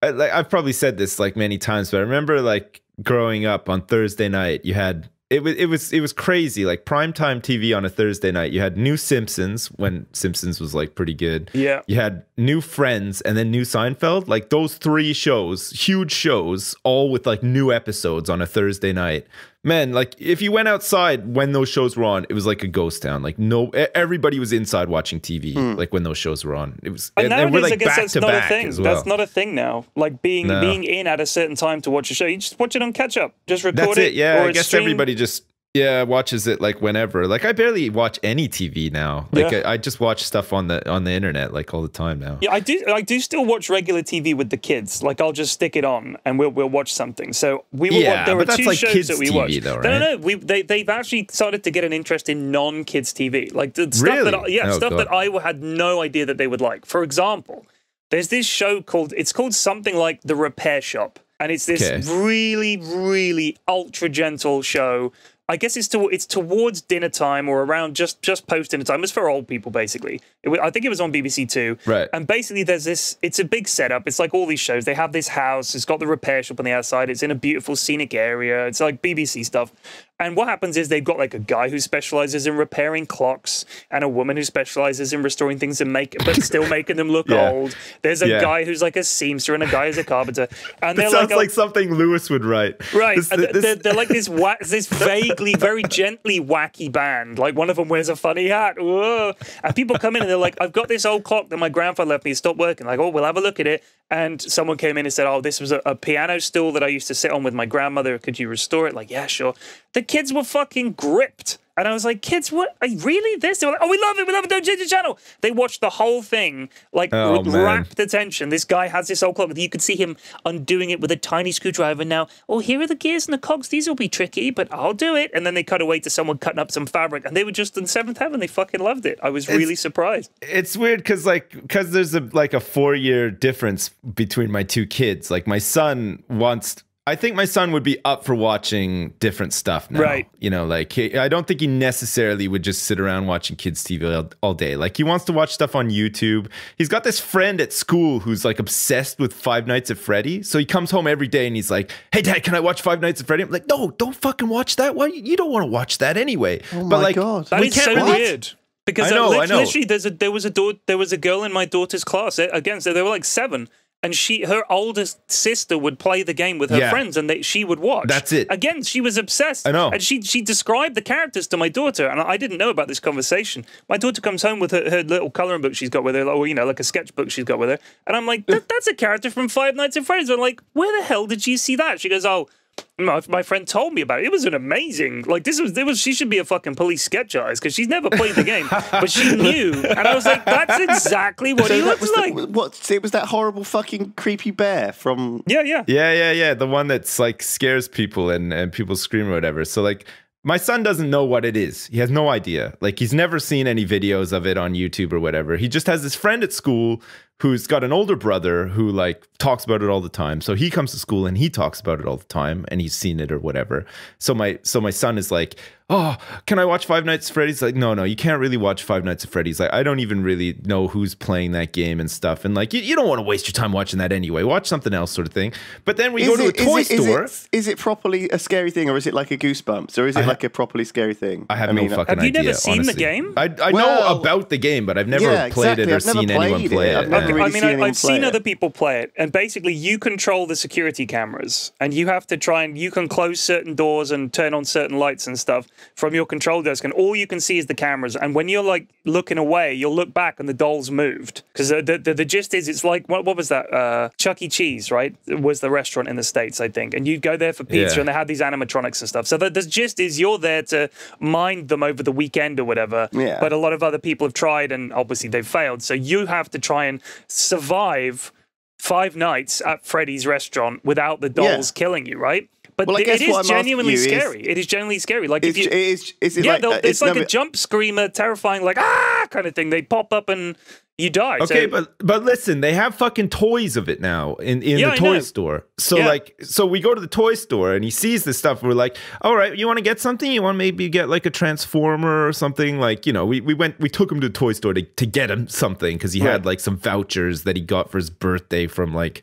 I, like I've probably said this like many times, but I remember like growing up on Thursday night, you had it was it was it was crazy. Like primetime TV on a Thursday night, you had new Simpsons when Simpsons was like pretty good. Yeah. You had new Friends and then new Seinfeld. Like those three shows, huge shows, all with like new episodes on a Thursday night. Man, like if you went outside when those shows were on, it was like a ghost town. Like no, everybody was inside watching TV. Hmm. Like when those shows were on, it was. And and, nowadays, like I guess back that's to not a thing. well. That's not a thing now. Like being No. being in at a certain time to watch a show. You just watch it on catch up. Just record That's it. Yeah, or I guess streamed. everybody just yeah watches it like whenever. Like I barely watch any TV now. Like Yeah. I, I just watch stuff on the on the internet like all the time now. Yeah, I do. I do still watch regular TV with the kids. Like I'll just stick it on and we'll we'll watch something. So we will. Yeah, watch, there but are two like shows kids' that we TV watch. though, No, right? no, no. We they they've actually started to get an interest in non kids TV. Like the stuff Really? that I, yeah Oh, stuff God. that I had no idea that they would like. For example, there's this show called it's called something like The Repair Shop, and it's this Okay. really really ultra gentle show. I guess it's to it's towards dinner time or around just just post dinner time. It's for old people basically. It, I think it was on BBC Two. Right. And basically, there's this. It's a big setup. It's like all these shows. They have this house. It's got the repair shop on the outside. It's in a beautiful scenic area. It's like BBC stuff. And what happens is they've got like a guy who specializes in repairing clocks and a woman who specializes in restoring things and make, but still [LAUGHS] making them look Yeah. old. There's a Yeah. guy who's like a seamster and a guy who's a carpenter. And It they're sounds like, like, something Lewis would write. Right, This- this- they're, they're like this wa- this vaguely, very [LAUGHS] gently wacky band. Like one of them wears a funny hat, Whoa. and people come in and they're like, "I've got this old clock that my grandfather left me. It stopped working." Like, oh, we'll have a look at it. And someone came in and said, "Oh, this was a, a piano stool that I used to sit on with my grandmother. Could you restore it?" Like, yeah, sure. The kids were fucking gripped. And I was like, kids, what? Are you really this? They were like, oh, we love it. We love it. Don't change the channel. They watched the whole thing, like, Oh, r- man. rapt attention. This guy has this old clock. You could see him undoing it with a tiny screwdriver. Now, oh, here are the gears and the cogs. These will be tricky, but I'll do it. And then they cut away to someone cutting up some fabric, and they were just in seventh heaven. They fucking loved it. I was really surprised. it's weird because like because there's a like a four year difference between my two kids like my son wants i think my son would be up for watching different stuff now Right. you know like he, i don't think he necessarily would just sit around watching kids tv all, all day like he wants to watch stuff on youtube he's got this friend at school who's like obsessed with five nights at freddy so he comes home every day and he's like hey dad can i watch five nights at freddy i'm like no don't fucking watch that why you don't want to watch that anyway oh my like, God. That we is can't so really- weird. Because I know, lit- I know. literally, there's a there was a daughter, there was a girl in my daughter's class. Again, so they were like seven, and she her oldest sister would play the game with her Yeah. friends, and they, she would watch. That's it. Again, she was obsessed. I know. and she she described the characters to my daughter, and I didn't know about this conversation. My daughter comes home with her, her little coloring book she's got with her, or you know, like a sketchbook she's got with her, and I'm like, that, [LAUGHS] that's a character from Five Nights at Freddy's. I'm like, where the hell did you see that? She goes, oh. My, my friend told me about it. It was an amazing, like this was. It was. She should be a fucking police sketch artist because she's never played the game, but she [LAUGHS] knew. And I was like, that's exactly what he So that looks was like. the, what? It was that horrible fucking creepy bear from. yeah, yeah. Yeah, yeah, yeah. The one that's like scares people and, and people scream or whatever. So like my son doesn't know what it is. He has no idea. Like he's never seen any videos of it on YouTube or whatever. He just has this friend at school who's got an older brother who like talks about it all the time. So he comes to school and he talks about it all the time and he's seen it or whatever. So my so my son is like, "Oh, can I watch Five Nights at Freddy's?" Like, "No, no, you can't really watch Five Nights at Freddy's. Like I don't even really know who's playing that game and stuff. And like you, you don't want to waste your time watching that anyway. Watch something else sort of thing." But then we go to a it- toy it- is store. it- is it properly a scary thing, or is it like a goosebumps, or is it like a properly scary thing? I have mean, no fucking idea. Have you idea. never seen the game? I, I Well, know about the game, but I've never yeah, played exactly. it or I've seen anyone play it. it. I've never never really I mean, seen I, I've seen it. other people play it, and basically, you control the security cameras, and you have to try and you can close certain doors and turn on certain lights and stuff from your control desk, and all you can see is the cameras. And when you're like looking away, you'll look back and the doll's moved because the, the the gist is it's like what what was that? Uh, Chuck E. Cheese, right? It Was the restaurant in the states, I think, and you'd go there for pizza, Yeah. and they had these animatronics and stuff. So the, the gist is you're there to mind them over the weekend or whatever. Yeah. But a lot of other people have tried, and obviously they've failed. So you have to try and survive five nights at Freddy's restaurant without the dolls Yeah. killing you, right? But Well, it is I'm genuinely you is- scary. it is genuinely scary. Like if you, it is, is it yeah, like, they'll- uh, it's like no, a jump screamer, terrifying, like ah kind of thing. They pop up and you die. Okay, So- but but listen, they have fucking toys of it now in, in Yeah, the toy store. So Yeah. like, so we go to the toy store and he sees this stuff. We're like, all right, you want to get something? You want maybe get like a transformer or something? Like, you know, we, we went, we took him to the toy store to, to get him something because he Right. had like some vouchers that he got for his birthday from like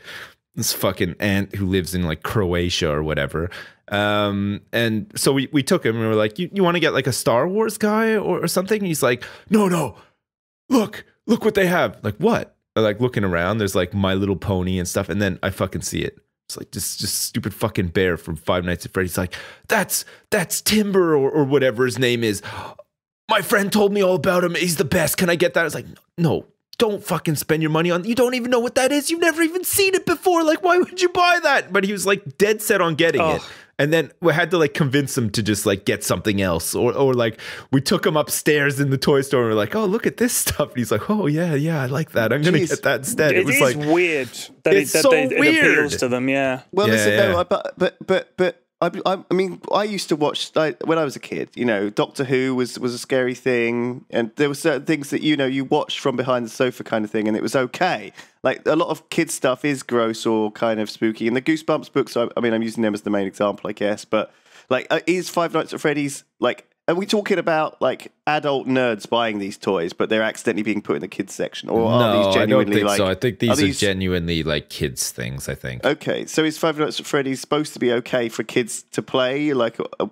this fucking aunt who lives in like Croatia or whatever. Um, and so we, we took him and we were like, you, you want to get like a Star Wars guy or, or something? And he's like, no, no, look, look what they have. Like what? I'm, like looking around, there's like My Little Pony and stuff, and then I fucking see it. It's like just just stupid fucking bear from Five Nights at Freddy's. Like that's that's Timber or, or whatever his name is. My friend told me all about him. He's the best. Can I get that? I was like, no, don't fucking spend your money on. You don't even know what that is. You've never even seen it before. Like, why would you buy that? But he was like dead set on getting it. Oh. And then we had to like convince him to just like get something else, or or like we took him upstairs in the toy store and we're like, oh look at this stuff. And he's like, oh yeah, yeah, I like that. I'm gonna Jeez. get that instead. It, it was is like weird that, It's it, that so they, it appeals to them. Yeah. Well, Yeah, listen, yeah. no, but but but but I, I, I mean, I used to watch like when I was a kid. You know, Doctor Who was was a scary thing, and there were certain things that you know you watched from behind the sofa kind of thing, and it was okay. Like a lot of kids stuff is gross or kind of spooky, and the Goosebumps books. I, I mean, I'm using them as the main example, I guess. But like, uh, is Five Nights at Freddy's like? Are we talking about like adult nerds buying these toys, but they're accidentally being put in the kids section, or are no, these I don't genuinely think like? so. I think these are, these- genuinely like kids things. I think. Okay, so is Five Nights at Freddy's supposed to be okay for kids to play, like, uh,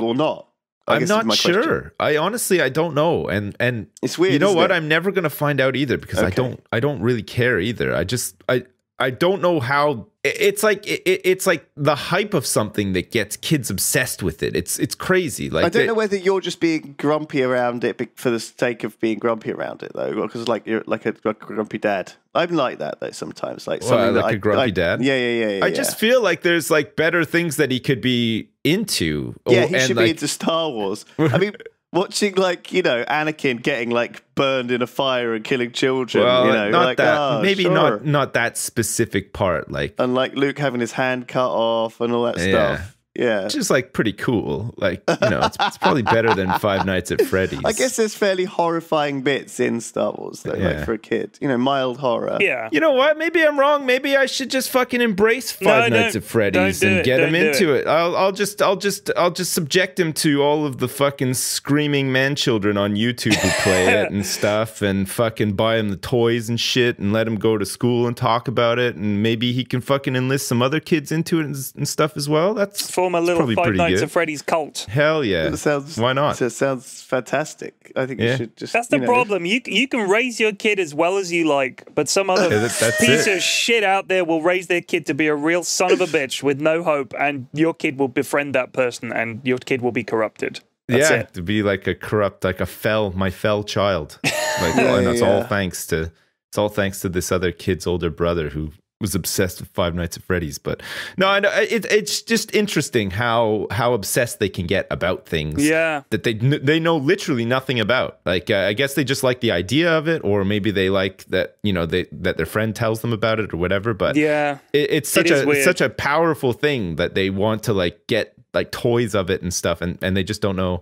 or not? I I'm not sure. question. I honestly I don't know. And and It's weird, You know what? it? I'm never gonna find out either because I don't I don't really care either. I just I I don't know how it's like it, it's like the hype of something that gets kids obsessed with it. It's it's crazy. Like I don't know whether you're just being grumpy around it for the sake of being grumpy around it, though, because like you're like a, like a grumpy dad. I'm like that though sometimes, like What, something like I- a grumpy I- dad? Yeah, yeah, yeah. yeah I yeah. just feel like there's like better things that he could be into. yeah, Or- he and, should like, be into Star Wars. [LAUGHS] I mean. Watching like you know Anakin getting like burned in a fire and killing children, well, you know, not like that oh, maybe sure. not not that specific part. Like and like Luke having his hand cut off and all that Yeah. stuff. Yeah, which is like pretty cool. Like you know, it's, it's probably better than Five Nights at Freddy's. I guess there's fairly horrifying bits in Star Wars, though, Yeah. like for a kid. You know, mild horror. Yeah. You know what? Maybe I'm wrong. Maybe I should just fucking embrace Five No, Nights at Freddy's and it, get him don't do into it. I'll, I'll just, I'll just, I'll just subject him to all of the fucking screaming man children on YouTube who play [LAUGHS] it and stuff, and fucking buy him the toys and shit, and let him go to school and talk about it, and maybe he can fucking enlist some other kids into it and, and stuff as well. That's Form a little probably Five pretty Nights good. at Freddy's cult. Hell yeah! That sounds Why not? That sounds fantastic. I think Yeah. you should just. That's the you know, problem. You you can raise your kid as well as you like, but some other Yeah, piece it. of shit out there will raise their kid to be a real son of a bitch with no hope, and your kid will befriend that person, and your kid will be corrupted. That's yeah, it. to be like a corrupt, like a fell, my fell child. Like, [LAUGHS] Yeah, and that's all thanks to it's all thanks to this other kid's older brother who was obsessed with Five Nights at Freddy's. But no, I know it, it's just interesting how how obsessed they can get about things. Yeah. that they they know literally nothing about. Like, uh, I guess they just like the idea of it, or maybe they like that you know they that their friend tells them about it or whatever. But Yeah. it, it's such It a it's such a powerful thing that they want to like get like toys of it and stuff and and they just don't know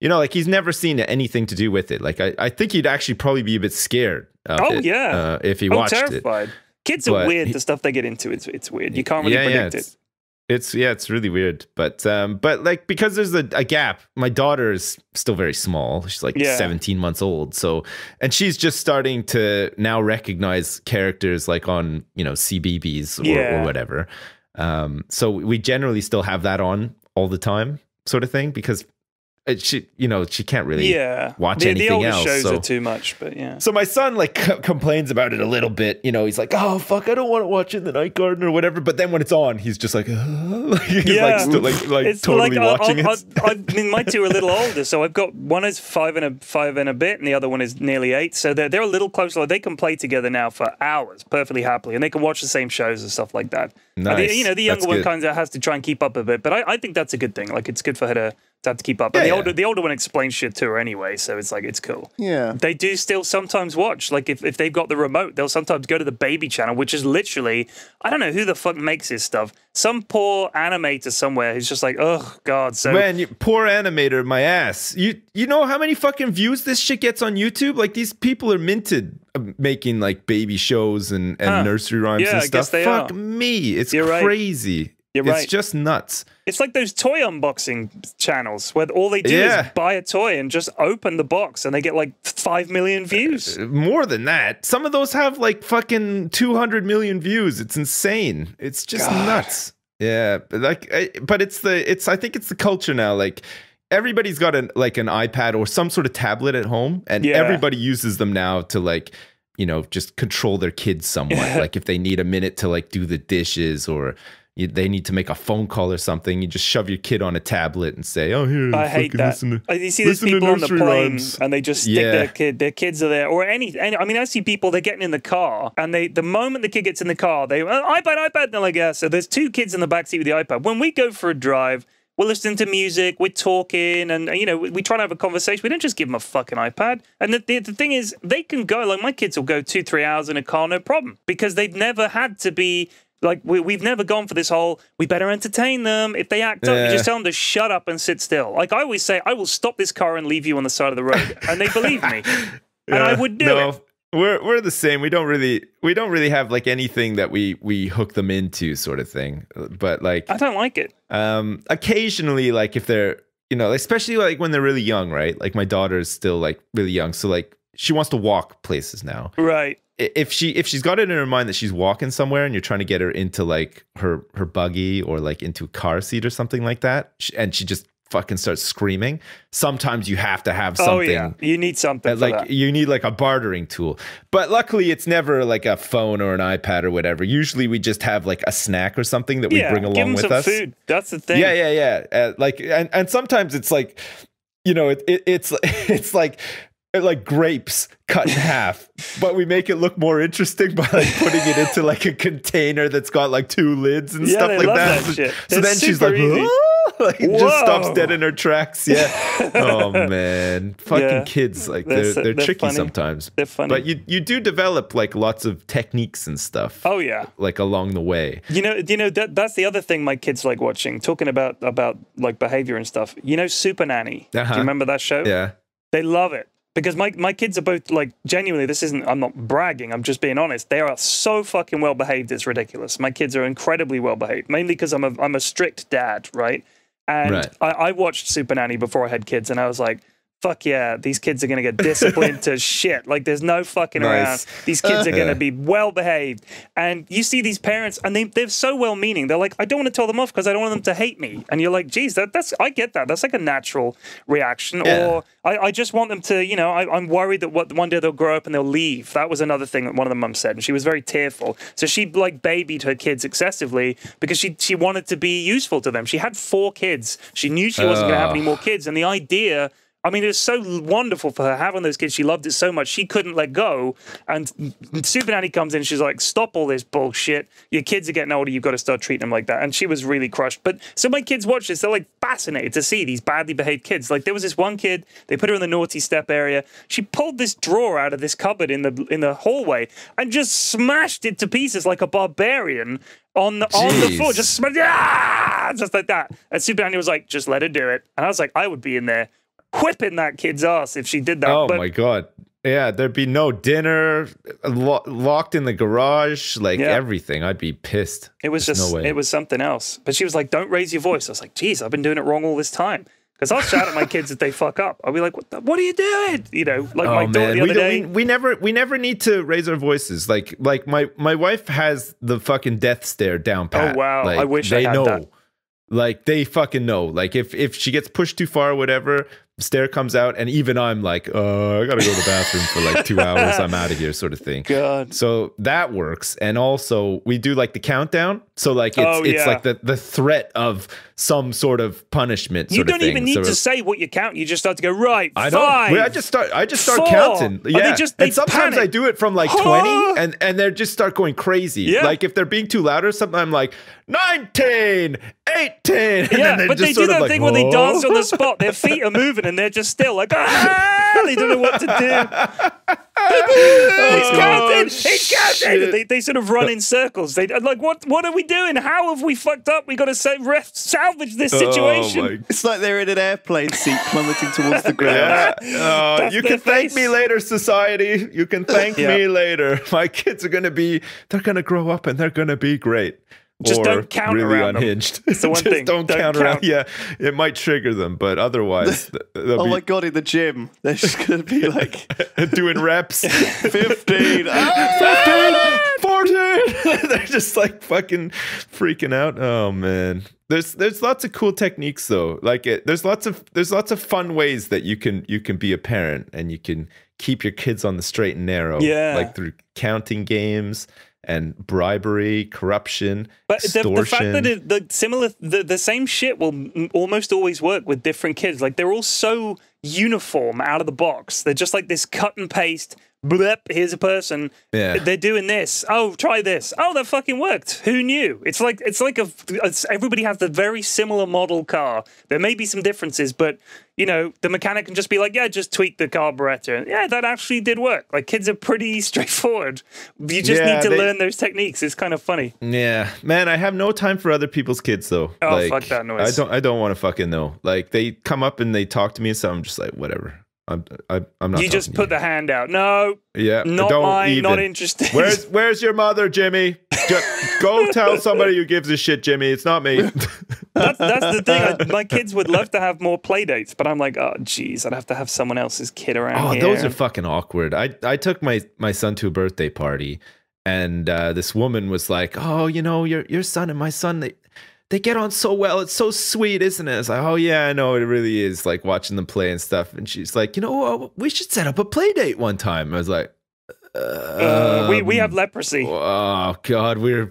you know like he's never seen anything to do with it like i, I think he'd actually probably be a bit scared Oh, it, yeah. uh, if he I'm watched it Kids are weird. he- the stuff they get into, it's it's weird. You can't really predict it's, it. it's yeah it's really weird but um but like because there's a, a gap my daughter is still very small she's like Yeah. 17 months old so and she's just starting to now recognize characters like on you know CBeebies or, Yeah. or whatever um so we generally still have that on all the time sort of thing because Uh, she you know she can't really Yeah. watch the, anything the else. shows so. are too much, but yeah. So my son like c- complains about it a little bit. You know, he's like, "Oh fuck, I don't want to watch in the night garden or whatever." But then when it's on, he's just like, [LAUGHS] Yeah. like, still, like, like it's totally like I- watching I, it. I, I mean, my two are a little older, so I've got one is five and a five and a bit, and the other one is nearly eight. So they're they're a little closer. Like they can play together now for hours perfectly happily, and they can watch the same shows and stuff like that. And the- you know, the That's younger one good. kind of has to try and keep up a bit, but I, I think that's a good thing. Like it's good for her to, to have to keep up. And Yeah, the yeah. older the older one explains shit to her anyway, so it's like it's cool. Yeah. They do still sometimes watch. Like if, if they've got the remote, they'll sometimes go to the baby channel, which is literally I don't know who the fuck makes this stuff. Some poor animator somewhere who's just like, oh god. So Man, you, poor animator, my ass. You you know how many fucking views this shit gets on YouTube? Like these people are minted uh, making like baby shows and, and Huh. nursery rhymes Yeah, and stuff. they Fuck are. me, it's You're right. You're right. it's just nuts. It's like those toy unboxing channels where all they do Yeah. is buy a toy and just open the box and they get like 5 million views. Uh, uh, more than that, some of those have like fucking 200 million views. It's insane. It's just nuts. Yeah, but like, I, but it's the it's. I think it's the culture now. Like everybody's got an like an iPad or some sort of tablet at home, and Yeah. everybody uses them now to like you know just control their kids somewhat. [LAUGHS] like if they need a minute to like do the dishes or. You, they need to make a phone call or something. You just shove your kid on a tablet and say, "Oh, here, I hate that. listen to- you see these people on the plane rhymes." and they just stick Yeah. their kid, their kids are there, or any, any. I mean, I see people they're getting in the car and they, the moment the kid gets in the car, they oh, iPad, iPad. And they're like, yeah. So there's two kids in the backseat with the iPad. When we go for a drive, we're listening to music, we're talking, and you know, we, we try to have a conversation. We don't just give them a fucking iPad. And the, the the thing is, they can go like my kids will go two, three hours in a car, no problem, because they've never had to be. Like we, we've never gone for this whole. We better entertain them. If they act up, you just tell them to shut up and sit still. Like I always say, I will stop this car and leave you on the side of the road, and they believe me, [LAUGHS] and I would do no, it. We're we're the same. We don't really we don't really have like anything that we we hook them into sort of thing. But like I don't like it. um occasionally like if they're you know, especially like when they're really young, right? Like my daughter is still like really young, so like she wants to walk places now. Right. If she if she's got it in her mind that she's walking somewhere and you're trying to get her into like her her buggy or like into a car seat or something like that, and she just fucking starts screaming, sometimes you have to have something Oh yeah. You need something like that. you need like a bartering tool but luckily it's never like a phone or an ipad or whatever usually we just have like a snack or something that we yeah. bring along with some us food. That's the thing. yeah yeah yeah uh, like and, and sometimes it's like you know it, it it's [LAUGHS] it's like like grapes cut in half but we make it look more interesting by like putting it into like a container that's got like two lids and Yeah, stuff like that, that so, so then she's like like just stops dead in her tracks yeah [LAUGHS] oh man fucking Yeah. kids like They're they're they're, they're tricky funny. sometimes They're funny. but you you do develop like lots of techniques and stuff oh yeah. like along the way You know, you know that that's the other thing my kids like watching. Talking about about like behavior and stuff. You know, Super Nanny. Do Uh-huh. you remember that show? yeah They love it because my my kids are both like genuinely. This isn't. I'm not bragging. I'm just being honest. They are so fucking well behaved. It's ridiculous. My kids are incredibly well behaved. Mainly because I'm a I'm a strict dad, right? And Right. I, I watched Super Nanny before I had kids, and I was like. Fuck yeah, these kids are gonna get disciplined to [LAUGHS] shit. Like there's no fucking around. These kids are gonna [LAUGHS] be well behaved. And you see these parents and they they're so well meaning. They're like, I don't want to tell them off because I don't want them to hate me. And you're like, geez, that, that's I get that. That's like a natural reaction. Yeah. Or I, I just want them to, you know, I, I'm worried that what, one day they'll grow up and they'll leave. That was another thing that one of the mums said, and she was very tearful. So she like babied her kids excessively because she she wanted to be useful to them. She had four kids. She knew she wasn't going to have any more kids, and the idea. I mean, it was so wonderful for her having those kids. She loved it so much she couldn't let go. And Super Nanny comes in, she's like, "Stop all this bullshit! Your kids are getting older. You've got to start treating them like that." And she was really crushed. But so my kids watch this; they're like fascinated to see these badly behaved kids. Like there was this one kid, they put her in the naughty step area. She pulled this drawer out of this cupboard in the in the hallway and just smashed it to pieces like a barbarian on the on the floor. Just smashed, ah! just like that. And Super Nanny was like, "Just let her do it." And I was like, "I would be in there." Whipping that kid's ass if she did that. Oh but my god. Yeah, there'd be no dinner, lo- locked in the garage, like Yeah. everything. I'd be pissed. It was There's just, no it was something else. But she was like, "Don't raise your voice." I was like, "Geez, I've been doing it wrong all this time." Because I'll shout at my kids if they fuck up. I'll be like, "What? The, what are you doing?" You know, like oh, my Oh daughter the we, other day. we, we never we never need to raise our voices. Like like my my wife has the fucking death stare down oh, pat. Oh, wow. Like, I wish I they had know. that. Like they fucking know. Like if if she gets pushed too far or whatever, stair comes out, and even I'm like, uh, I gotta go to the bathroom for like two hours. I'm out of here, sort of thing. [LAUGHS] God. So that works, and also we do like the countdown. So like it's Oh, it's yeah. like the the threat of some sort of punishment. You don't of thing. even need So to say what you count. You just start to go right. I don't. five. I just start. I just start four. counting. Or they Yeah, just- they and sometimes panic. I do it from like Huh? twenty, and and they just start going crazy. Yeah. Like if they're being too loud or something, I'm like 19, 18. [LAUGHS] and Yeah, but they just do sort that like, thing where they "Oh." dance on the spot. Their [LAUGHS] feet are moving and they're just still like, ah, they don't know what to do. it's counting. It's counting. They, they sort of run in circles. They like, what? What are we doing? How have we fucked up? We got to say, ref, salvage this situation. Oh It's like they're in an airplane seat plummeting towards the [LAUGHS] ground. Yeah. Oh, you their can thank me later, society. You can thank [LAUGHS] Yeah. me later. [LAUGHS] My kids are gonna be. They're gonna grow up and they're gonna be great. Just don't count really around them. It's the [LAUGHS] one Just thing. Don't, Don't count, count. around. Yeah, it might trigger them, but otherwise, [LAUGHS] Oh be my god, in the gym, they're just going to be [LAUGHS] like doing reps. 15. ah! 14 they're just like fucking freaking out oh man there's there's lots of cool techniques though like it there's lots of there's lots of fun ways that you can you can be a parent and you can keep your kids on the straight and narrow Yeah. like through counting games and bribery corruption But the, the fact that it, the similar, the, the same shit will almost always work with different kids. Like they're all so uniform out of the box. They're just like this cut and paste. Blep, here's a person. Yeah. They're doing this. Oh, try this. Oh, that fucking worked. Who knew? It's like it's like a it's, everybody has the very similar model car. There may be some differences, but you know the mechanic can just be like, yeah, just tweak the carburetor. Yeah, that actually did work. Like kids are pretty [LAUGHS] straightforward. You just Yeah, need to they- learn those techniques. It's kind of funny. Yeah, man, I have no time for other people's kids though. Oh, like, fuck that noise. I don't. I don't want to fucking know. Like they come up and they talk to me, so I'm just like, whatever. I'm. I, I'm not. you just put to the hand out. No, yeah. not don't mine. Not interested. Where's Where's your mother, Jimmy? [LAUGHS] Go tell somebody who gives a shit, Jimmy. It's not me. that's, that's the thing. I, my kids would love to have more play dates, but I'm like, oh, geez, I'd have to have someone else's kid around oh, here. those are fucking awkward. I I took my my son to a birthday party, and uh, this woman was like, "Oh, you know, your your son and my son they." They get on so well. It's so sweet, isn't it? It's like, oh yeah, I know it really is. Like watching them play and stuff. And she's like, you know, we should set up a play date one time. I was like, Uh, we we have um, leprosy. Oh God, we're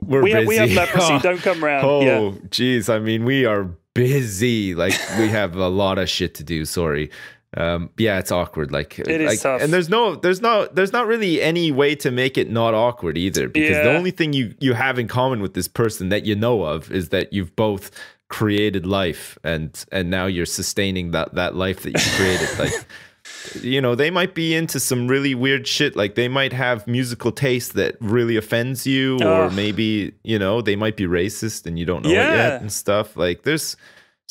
we're We have, we have leprosy. [LAUGHS] Don't come around. Oh, yeah. I mean, we are busy. Like we have a lot of shit to do. Sorry. Um, yeah, it's awkward. Like It is like, tough. and there's no, there's no, there's not really any way to make it not awkward either. Because the only thing you you have in common with this person that you know of is that you've both created life, and and now you're sustaining that that life that you created. [LAUGHS] like you know they might be into some really weird shit like they might have musical taste that really offends you or Ugh. maybe you know they might be racist and you don't know it yet and stuff like there's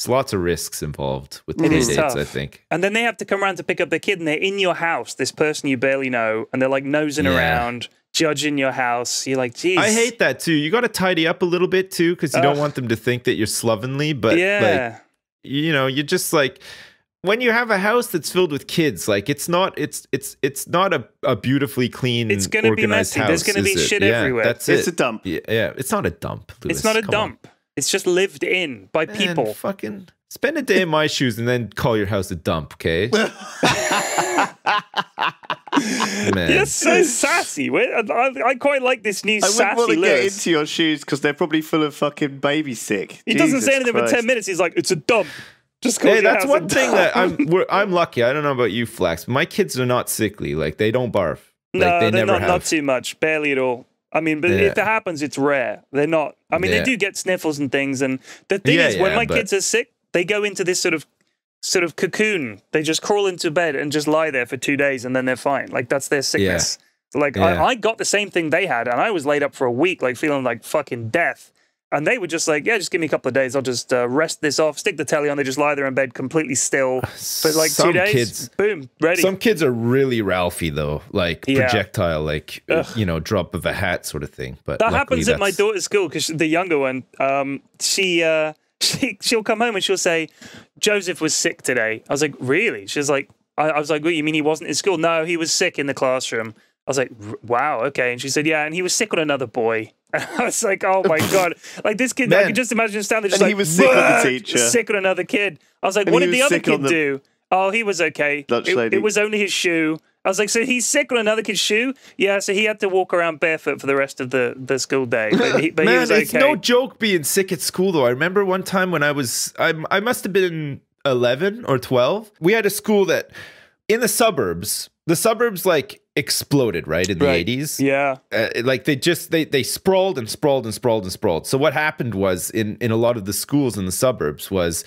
there's lots of risks involved with It play is dates tough. i think And then they have to come around to pick up their kid, and they're in your house, this person you barely know, and they're like nosing Yeah. around, judging your house. You're like, geez. i hate that too you got to tidy up a little bit too because you don't want them to think that you're slovenly but Yeah. like you know you're just like when you have a house that's filled with kids like it's not it's it's it's not a, a beautifully clean It's gonna be organized messy. There's gonna be is it? shit Yeah, everywhere. that's It's it a dump. Yeah, yeah, it's not a dump. Lewis. it's not a Come on. Dump. It's just lived in by Man, people. fucking spend a day in my shoes and then call your house a dump, okay? [LAUGHS] Man. You're so sassy. I, I- I quite like this new I wouldn't want to get into your shoes because they're probably full of fucking baby sick. He doesn't say Jesus anything for ten minutes. He's like, "It's a dump." Just call Hey, that's one thing that I'm [LAUGHS] we're, I'm lucky. I don't know about you, Flax. But my kids are not sickly. Like they don't barf. Like no, they they're never not, have. not too much, barely at all. I mean, but Yeah. if it happens, it's rare. They're not. I mean, Yeah. they do get sniffles and things. And the thing Yeah, is, when my but- kids are sick, they go into this sort of sort of cocoon. They just crawl into bed and just lie there for two days, and then they're fine. Like that's their sickness. Like. I, I got the same thing they had, and I was laid up for a week, like feeling like fucking death. And they were just like, "Yeah, just give me a couple of days. I'll just uh, rest this off, stick the telly on. They just lie there in bed, completely still for like Some two days. kids- boom, ready. Some kids are really Ralphie though, like Yeah. projectile, like you know, drop of a hat sort of thing. But That happens at my daughter's school because the younger one, um, she, uh, [LAUGHS] she she'll come home and she'll say, "Joseph was sick today." I was like, "Really?" She's like, I, I was like, "What? You mean he wasn't in school?" No, he was sick in the classroom. I was like, wow, okay. And she said, yeah, and he was sick on another boy. And [LAUGHS] I was like, oh my [LAUGHS] god, like this kid. I Man. can just imagine him standing there, just And like he was sick on the teacher. sick on another kid. I was like, And what did the other kid the- do? Oh, he was okay. Dutch It, lady. it was only his shoe. I was like, so he's sick on another kid's shoe? Yeah, so he had to walk around barefoot for the rest of the, the school day. [LAUGHS] But he, but he Man, was okay. it's no joke being sick at school though. I remember one time when I was I I must have been 11 or 12. We had a school that in the suburbs, the suburbs like exploded, right, in the Right. 80s. yeah. uh, like they just they they sprawled and sprawled and sprawled and sprawled. So what happened was in in a lot of the schools in the suburbs was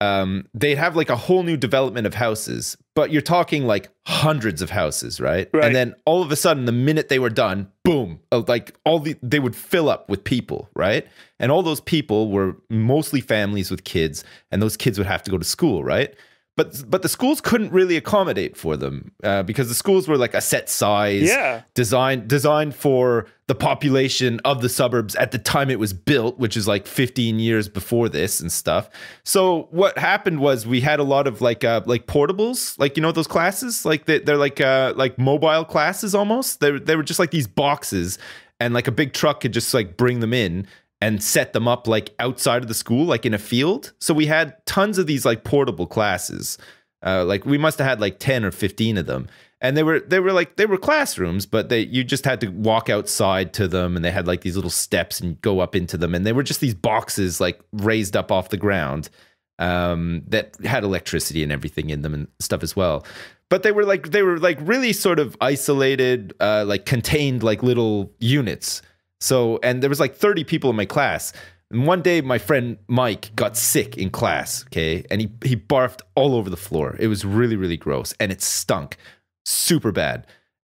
um they'd have like a whole new development of houses, but you're talking like hundreds of houses, right? Right. And then all of a sudden the minute they were done, boom, uh, like all the they would fill up with people, right? And all those people were mostly families with kids and those kids would have to go to school, right? But but the schools couldn't really accommodate for them uh, because the schools were like a set size Yeah. designed designed for the population of the suburbs at the time it was built, which is like 15 years before this and stuff. So what happened was we had a lot of like uh, like portables, like you know those classes, like they, they're like uh, like mobile classes almost. They they were just like these boxes, and like a big truck could just like bring them in and set them up like outside of the school, like in a field. So we had tons of these like portable classes. Uh, like we must have had like 10 or 15 of them and they were they were like they were classrooms but they you just had to walk outside to them and they had like these little steps and go up into them and they were just these boxes like raised up off the ground um, that had electricity and everything in them and stuff as well but they were like they were like really sort of isolated uh, like contained like little units so and there was like 30 people in my class and one day my friend Mike got sick in class, okay? And he he barfed all over the floor. It was really really gross and it stunk super bad.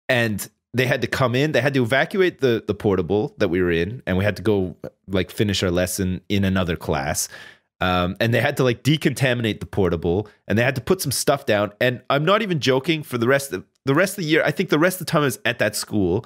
And they had to come in, they had to evacuate the the portable that we were in and we had to go like finish our lesson in another class. Um, and they had to like decontaminate the portable and they had to put some stuff down and I'm not even joking for the rest of the rest of the year. I think the rest of the time I was at that school,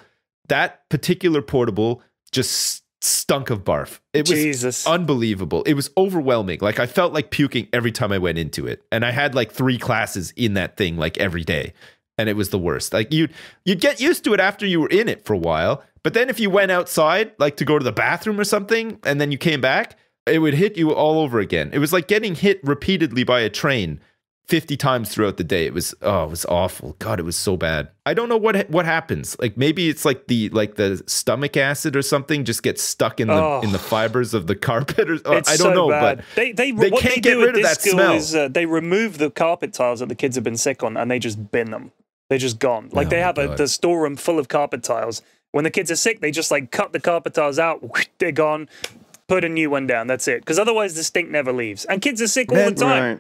that particular portable just stunk of barf. It was Jesus. unbelievable. It was overwhelming. Like I felt like puking every time I went into it. And I had like three classes in that thing like every day. And it was the worst. Like you you'd get used to it after you were in it for a while. But then if you went outside, like to go to the bathroom or something, and then you came back, it would hit you all over again. It was like getting hit repeatedly by a train 50 times throughout the day. It was oh, it was awful. God, it was so bad. I don't know what what happens. Like maybe it's like the like the stomach acid or something just gets stuck in the Oh. in the fibers of the [LAUGHS] carpet or It's I don't so know, bad. but they they, they what can't they get do rid at of this that school smell. is uh, they remove the carpet tiles that the kids have been sick on and they just bin them. They're just gone. Like Oh they have a, the storeroom full of carpet tiles. When the kids are sick, they just like cut the carpet tiles out. They're gone. Put a new one down. That's it. Because otherwise, the stink never leaves. And kids are sick all Man, the time. Right.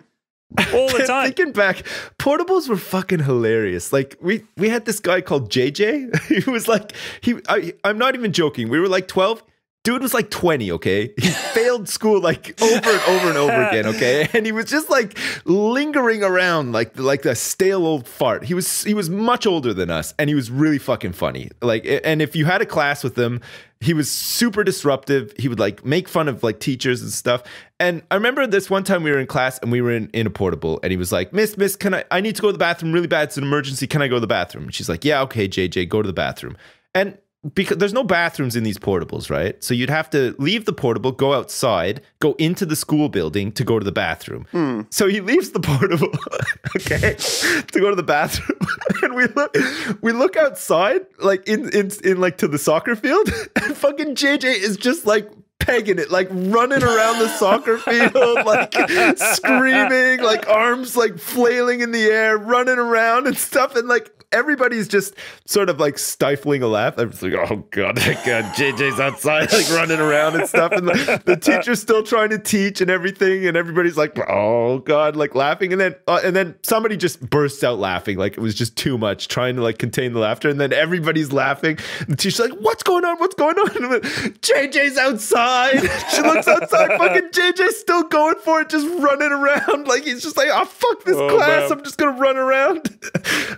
All the [LAUGHS] time. Thinking back, portables were fucking hilarious. Like we we had this guy called JJ. [LAUGHS] he was like he I, I'm not even joking. We were like 12. Dude was like 20, okay? He [LAUGHS] failed school like over and over and over again, okay? And he was just like lingering around like like a stale old fart. He was he was much older than us and he was really fucking funny. Like and if you had a class with him, he was super disruptive. He would like make fun of like teachers and stuff. And I remember this one time we were in class and we were in, in a portable and he was like, Miss, Miss, can I I need to go to the bathroom really bad. It's an emergency. Can I go to the bathroom? And she's like, Yeah, okay, JJ, go to the bathroom. And because there's no bathrooms in these portables, right? So you'd have to leave the portable, go outside, go into the school building to go to the bathroom. Hmm. So he leaves the portable, [LAUGHS] okay, to go to the bathroom, [LAUGHS] and we look, we look outside, like in in in like to the soccer field, [LAUGHS] and fucking JJ is just like pegging it, like running around the soccer field, like screaming, like arms like flailing in the air, running around and stuff, and like everybody's just sort of like stifling a laugh. I'm like, oh god, [LAUGHS] god, JJ's outside, like running around and stuff, and the, the teacher's still trying to teach and everything, and everybody's like, oh god, like laughing, and then uh, and then somebody just bursts out laughing, like it was just too much, trying to like contain the laughter, and then everybody's laughing. The teacher's like, what's going on? What's going on? [LAUGHS] Like, JJ's outside. [LAUGHS] she looks outside, fucking JJ's still going for it, just running around, like he's just like, oh fuck this Oh, class, man. I'm just gonna run around.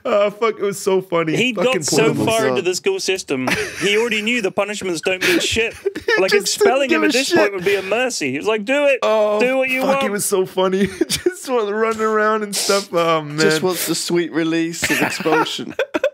Oh fuck, it was so funny. He Fucking got so far into the school system, he already knew the punishments don't mean shit. [LAUGHS] Like expelling him at this shit. point would be a mercy. He was like, "Do it, Oh, do what you fuck, want." It was so funny. [LAUGHS] just sort running around and stuff. Oh man, Just wants the sweet release of expulsion. [LAUGHS]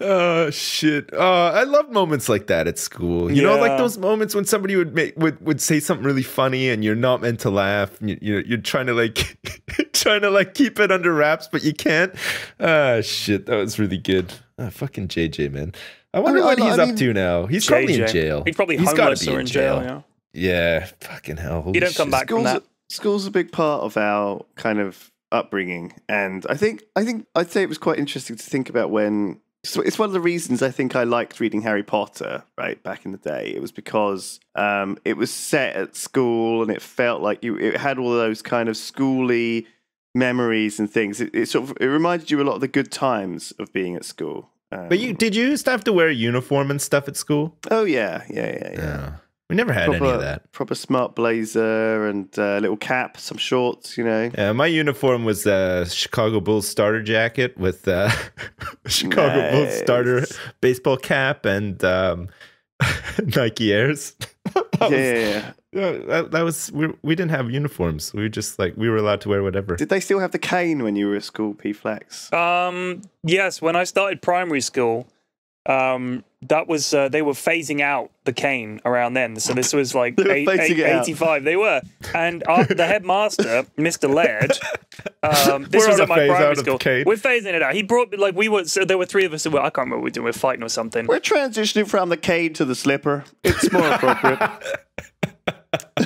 Oh shit! Uh, I love moments like that at school. You know, like those moments when somebody would make would, would say something really funny and you're not meant to laugh. And you, you're you're trying to like [LAUGHS] trying to like keep it under wraps, but you can't. Ah, shit! That was really good. Ah, fucking JJ, man. I wonder I- what I he's mean- up to now. He's probably in jail. He's probably gotta homeless be or in jail. yeah. Yeah, fucking hell. You holy don't come shit. back from School's that. a, school's a big part of our kind of upbringing, and I think I think I'd say it was quite interesting to think about when. So it's one of the reasons I think I liked reading Harry Potter. Right back in the day, it was because um, it was set at school, and it felt like you. It had all those kind of schooly memories and things. It, it sort of it reminded you a lot of the good times of being at school. Um, But you did you used to have to wear a uniform and stuff at school? oh yeah, yeah, yeah, yeah. Yeah, we never had any of that. proper smart blazer and uh, little cap, some shorts, you know. Yeah, my uniform was a Chicago Bulls starter jacket with uh, [LAUGHS] Chicago Bulls starter baseball cap and um, [LAUGHS] Nike Airs. [LAUGHS] that, Yeah, was, yeah, yeah. yeah, that, that was we, we didn't have uniforms. We were just like we were allowed to wear whatever. Did they still have the cane when you were at school, P Flax? Um, yes, when I started primary school, um, that was uh, they were phasing out the cane around then. So this was like eight- eight- 85. They were, and our, the headmaster, [LAUGHS] Mr. Laird, um, this We're was at my primary school. We're phasing it out. He brought like we were. So there were three of us. I can't remember what we were doing. We're fighting or something. We're transitioning from the cane to the slipper. It's more appropriate. [LAUGHS]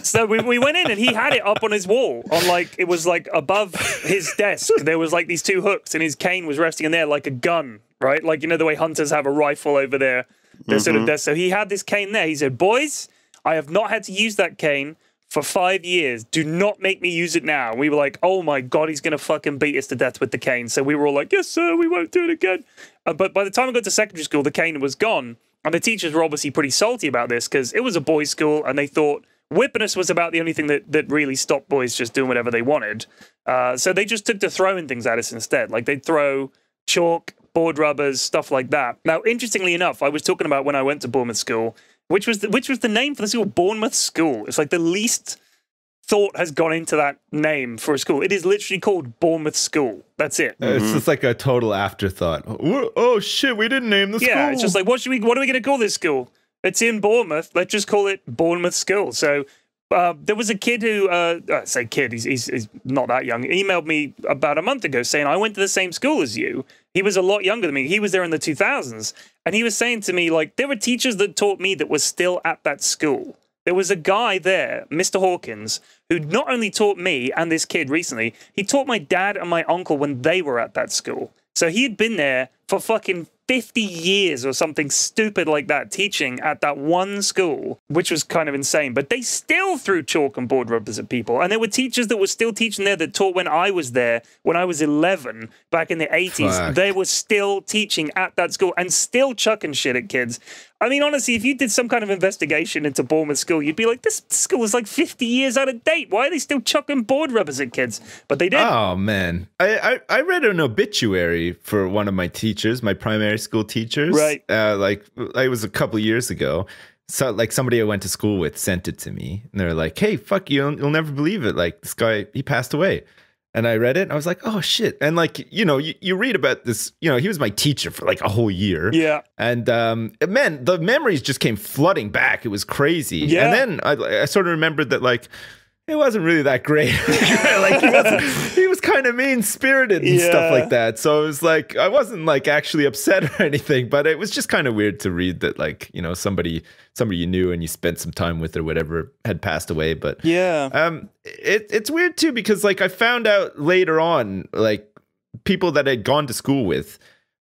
So we, we went in and he had it up on his wall on like it was like above his desk. There was like these two hooks and his cane was resting in there like a gun, right? Like you know the way hunters have a rifle over their their sort of desk. So he had this cane there. He said, "Boys, I have not had to use that cane." For five years, do not make me use it now. We were like, oh my god, he's gonna fucking beat us to death with the cane. So we were all like, yes, sir, we won't do it again. Uh, but by the time I got to secondary school, the cane was gone, and the teachers were obviously pretty salty about this because it was a boys' school, and they thought whipping us was about the only thing that, that really stopped boys just doing whatever they wanted. Uh, so they just took to throwing things at us instead. Like they'd throw chalk, board rubbers, stuff like that. Now, interestingly enough, I was talking about when I went to Bournemouth School, which was the, which was the name for the school, Bournemouth School. It's like the least thought has gone into that name for a school. It is literally called Bournemouth School. That's it. It's just like a total afterthought. Oh, oh, shit, we didn't name the school. Yeah, it's just like what should we? What are we going to call this school? It's in Bournemouth. Let's just call it Bournemouth School. So uh, there was a kid who, uh, I say kid, he's, he's, he's not that young. Emailed me about a month ago saying I went to the same school as you. He was a lot younger than me. He was there in the 2000s, and he was saying to me like there were teachers that taught me that were still at that school. There was a guy there, Mr. Hawkins, who not only taught me and this kid recently, he taught my dad and my uncle when they were at that school. So he had been there for fucking 50 years or something stupid like that, teaching at that one school, which was kind of insane. But they still threw chalk and board rubbers at people. And there were teachers that were still teaching there that taught when I was there, when I was 11, back in the 80s. Fuck. They were still teaching at that school and still chucking shit at kids. I mean, honestly, if you did some kind of investigation into Bournemouth School, you'd be like, this school is like 50 years out of date. Why are they still chucking board rubbers at kids? But they did. Oh man, I, I I read an obituary for one of my teachers, my primary school teachers. Right. Uh, like it was a couple years ago. So like somebody I went to school with sent it to me, and they're like, "Hey, fuck you! You'll, you'll never believe it. Like this guy, he passed away." And I read it, and I was like, "Oh shit!" And like you know, you, you read about this. You know, he was my teacher for like a whole year. Yeah. And um, man, the memories just came flooding back. It was crazy. Yeah. And then I, I sort of remembered that like it wasn't really that great. [LAUGHS] like he, wasn't, he was kind of mean spirited and Yeah. stuff like that. So it was like I wasn't like actually upset or [LAUGHS] anything, but it was just kind of weird to read that like you know somebody somebody you knew and you spent some time with or whatever had passed away. But Yeah. um, it it's weird too because like I found out later on like people that I'd gone to school with.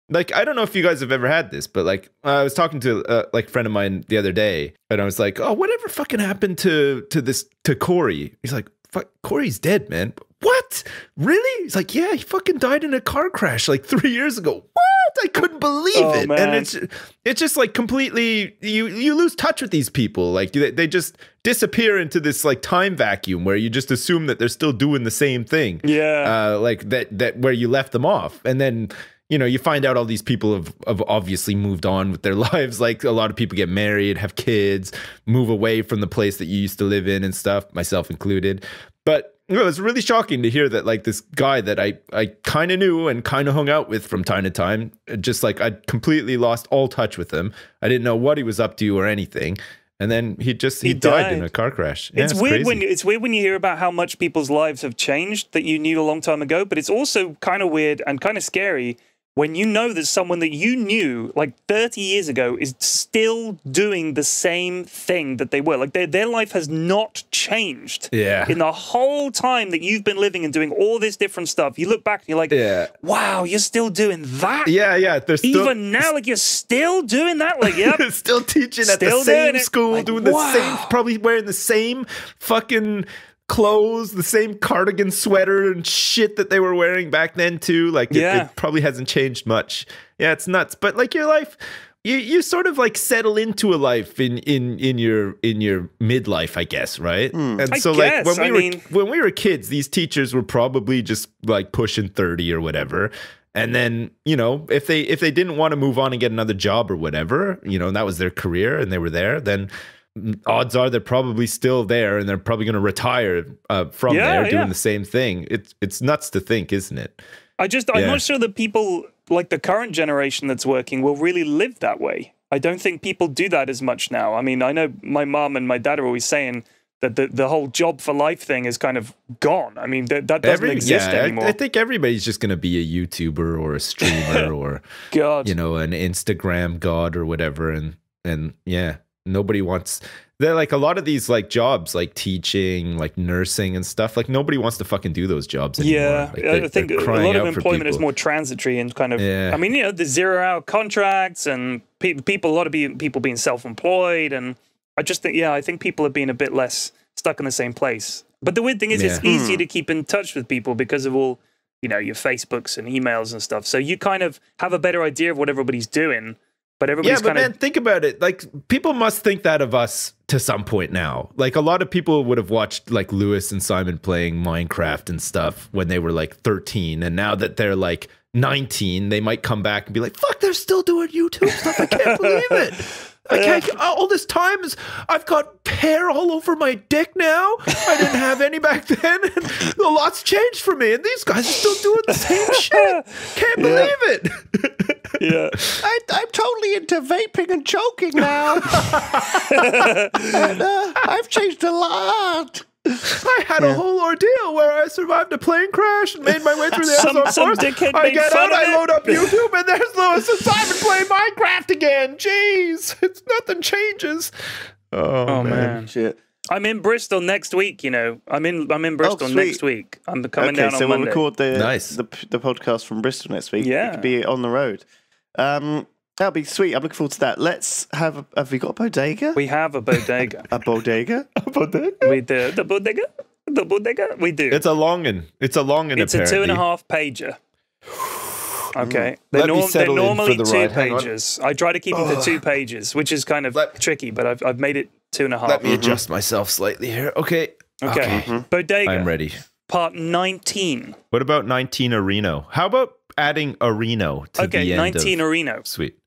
Like I don't know if you guys have ever had this, but like I was talking to uh, like a friend of mine the other day, and I was like, "Oh, whatever fucking happened to to this to Corey?" He's like, "Fuck, Corey's dead, man." What? Really? He's like, "Yeah, he fucking died in a car crash like three years ago." What? I couldn't believe Oh, it, and it's it's just like completely you you lose touch with these people. Like they, they just disappear into this like time vacuum where you just assume that they're still doing the same thing Yeah. uh, like that that where you left them off and then you know you find out all these people have, have obviously moved on with their [LAUGHS] lives like a lot of people get married have kids move away from the place that you used to live in and stuff myself included but No, it's really shocking to hear that like this guy that I I kind of knew and kind of hung out with from time to time, just like I'd completely lost all touch with him. I didn't know what he was up to or anything. And then he just he, He died. in a car crash. Yeah, it's, weird crazy. when it's weird when you hear about how much people's lives have changed that you knew a long time ago, but it's also kind of weird and kind of scary when you know that someone that you knew like 30 years ago is still doing the same thing that they were. Like their their life has not changed. Yeah. In the whole time that you've been living and doing all this different stuff, you look back and you're like, Yeah. wow, you're still doing that. Yeah, yeah. They're still Even now, like you're still doing that. Like, yeah [LAUGHS] still teaching at the same school, Like, doing the same, probably wearing the same fucking clothes, the same cardigan sweater and shit that they were wearing back then too. Like, it, Yeah. it probably hasn't changed much. Yeah, it's nuts. But like your life. You, you sort of like settle into a life in in in your in your midlife, I guess, right? And I so like guess, when we I were mean- when we were kids, these teachers were probably just like pushing 30 or whatever. And then, you know, if they if they didn't want to move on and get another job or whatever, you know, and that was their career and they were there, then mm, odds are they're probably still there and they're probably going to retire uh, from Yeah, there doing yeah. the same thing. It's it's nuts to think, isn't it? I just, I'm Yeah. not sure that people like the current generation that's working will really live that way. I don't think people do that as much now. I mean, I know my mom and my dad are always saying that the, the whole job for life thing is kind of gone. I mean, that, that doesn't Every- exist yeah, I- anymore. I, think everybody's just going to be a YouTuber or a streamer [LAUGHS] or God. you know an Instagram god or whatever, and and yeah, nobody wants. They're like a lot of these like jobs, like teaching, like nursing and stuff. Like nobody wants to fucking do those jobs anymore. yeah, Like, I they're- think a lot of employment is more transitory and kind of. Yeah. I mean, you know, the zero-hour contracts and pe- people, a lot of be- people being self-employed, and I just think, yeah, I think people are being a bit less stuck in the same place. But the weird thing is, it's Yeah. easier hmm. to keep in touch with people because of all, you know, your Facebooks and emails and stuff. So you kind of have a better idea of what everybody's doing. But Yeah, but kind man, think about it. Like people must think that of us to some point now. Like a lot of people would have watched like Lewis and Simon playing Minecraft and stuff when they were like 13, and now that they're like 19, they might come back and be like, "Fuck, they're still doing YouTube stuff. I can't [LAUGHS] believe it." I can't. Uh, all this time is. I've got hair all over my dick now. I didn't have any back [LAUGHS] then. And a lot's changed for me, and these guys are still doing the same shit. [LAUGHS] Can't believe it. Yeah. [LAUGHS] I, I'm totally into vaping and choking now. [LAUGHS] and, uh, I've changed a lot. I had a whole ordeal where I survived a plane crash and made my way through the [LAUGHS] Some- Amazon some forest. dickhead I made get out, I it. load up YouTube, and there's Lewis and Simon playing Minecraft again. Jeez, it's nothing changes. Oh, Oh man. man. Shit. I'm in Bristol next week. You know, I'm in I'm in Bristol sweet. next week. I'm coming okay, down so on we'll Monday. record the, Nice. the the podcast from Bristol next week. Yeah. it could be on the road. Um, that'll be sweet. I'm looking forward to that. Let's have. A, have we got a bodega? We have a bodega. [LAUGHS] a bodega. [LAUGHS] Bodega. We do the bodega. The bodega. We do. It's a longin. It's a longin. It's a two and a apparently. half pager. [SIGHS] Okay, they're, Let me norm- they're settle in for normally the two ride. Hang on. pages. I try to keep them to two pages, which is kind of Let- tricky, but I've, I've made it two and a half. Let me adjust myself slightly here. Okay. okay, bodega I'm ready. part nineteen. What about 19 Areno? How about adding Areno to Okay, the end Okay, nineteen of... Areno. Sweet.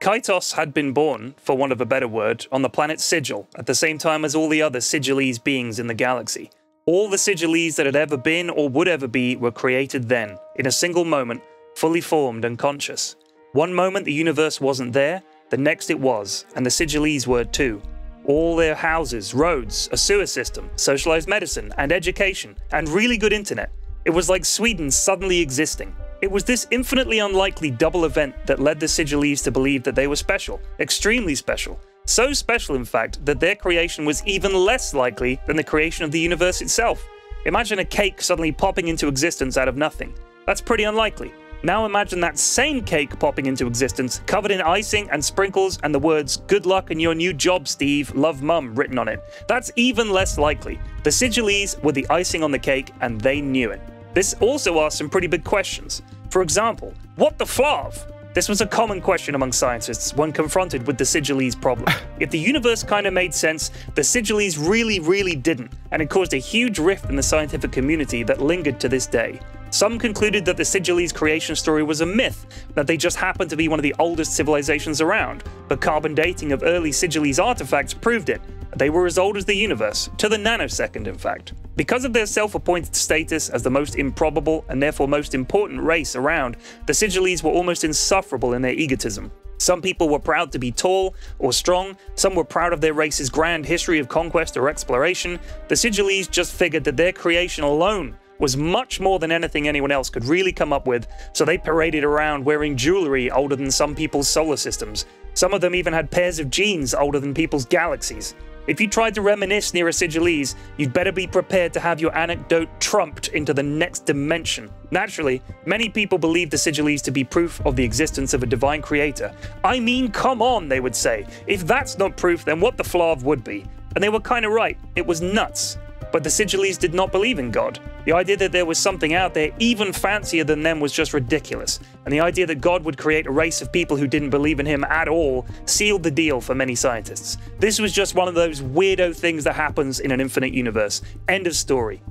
Kaitos had been born, for want of a better word, on the planet Sigil at the same time as all the other Sigilese beings in the galaxy. All the Sigilese that had ever been or would ever be were created then, in a single moment, fully formed and conscious. One moment the universe wasn't there, the next it was, and the Sigilese were too. All their houses, roads, a sewer system, socialized medicine, and education, and really good internet. It was like Sweden suddenly existing. It was this infinitely unlikely double event that led the Sigilese to believe that they were special, extremely special. So special, in fact, that their creation was even less likely than the creation of the universe itself. Imagine a cake suddenly popping into existence out of nothing. That's pretty unlikely. Now imagine that same cake popping into existence, covered in icing and sprinkles, and the words, Good luck in your new job, Steve, love mum, written on it. That's even less likely. The Sigilese were the icing on the cake, and they knew it. This also asks some pretty big questions. For example, what the flav? This was a common question among scientists when confronted with the Sigilese problem. [LAUGHS] if the universe kind of made sense, the Sigilese really, really didn't, and it caused a huge rift in the scientific community that lingered to this day. Some concluded that the Sigilese creation story was a myth, that they just happened to be one of the oldest civilizations around, but carbon dating of early Sigilese artifacts proved it. They were as old as the universe, to the nanosecond, in fact. Because of their self appointed status as the most improbable and therefore most important race around, the Sigilese were almost insufferable in their egotism. Some people were proud to be tall or strong, some were proud of their race's grand history of conquest or exploration. The Sigilese just figured that their creation alone was much more than anything anyone else could really come up with, so they paraded around wearing jewelry older than some people's solar systems. Some of them even had pairs of jeans older than people's galaxies. If you tried to reminisce near a Sigilese, you'd better be prepared to have your anecdote trumped into the next dimension. Naturally, many people believe the Sigilese to be proof of the existence of a divine creator. I mean, come on, they would say. If that's not proof, then what the Flav would be? And they were kind of right. It was nuts. But the Sigilese did not believe in God. The idea that there was something out there even fancier than them was just ridiculous. And the idea that God would create a race of people who didn't believe in him at all sealed the deal for many scientists. This was just one of those weirdo things that happens in an infinite universe. End of story.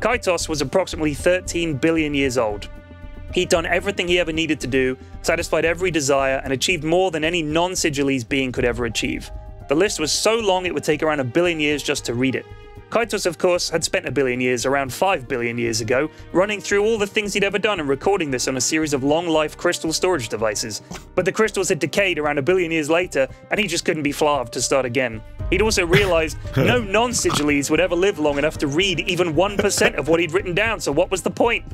Kaitos was approximately 13 billion years old. He'd done everything he ever needed to do, satisfied every desire, and achieved more than any non Sigilese being could ever achieve. The list was so long it would take around a billion years just to read it. Kaitos, of course, had spent a billion years, around 5 billion years ago, running through all the things he'd ever done and recording this on a series of long life crystal storage devices. But the crystals had decayed around a billion years later, and he just couldn't be flaved to start again. He'd also realized [LAUGHS] no non Sigilese would ever live long enough to read even 1% of what he'd written down, so what was the point?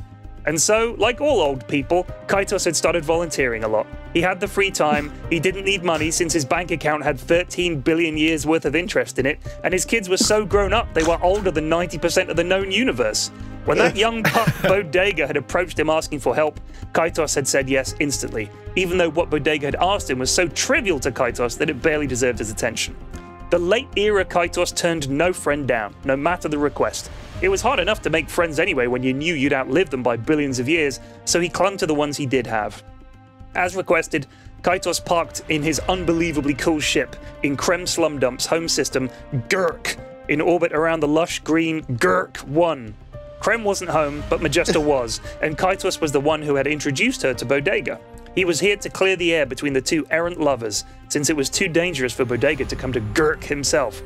And so, like all old people, Kaitos had started volunteering a lot. He had the free time, he didn't need money since his bank account had 13 billion years worth of interest in it, and his kids were so grown up they were older than 90% of the known universe. When that young [LAUGHS] pup Bodega had approached him asking for help, Kaitos had said yes instantly, even though what Bodega had asked him was so trivial to Kaitos that it barely deserved his attention. The late era Kaitos turned no friend down, no matter the request. It was hard enough to make friends anyway when you knew you'd outlive them by billions of years, so he clung to the ones he did have. As requested, Kaitos parked in his unbelievably cool ship in Krem Slum Dump's home system, Gurk, in orbit around the lush green Gurk 1. Krem wasn't home, but Majesta [LAUGHS] was, and Kaitos was the one who had introduced her to Bodega. He was here to clear the air between the two errant lovers, since it was too dangerous for Bodega to come to Gurk himself.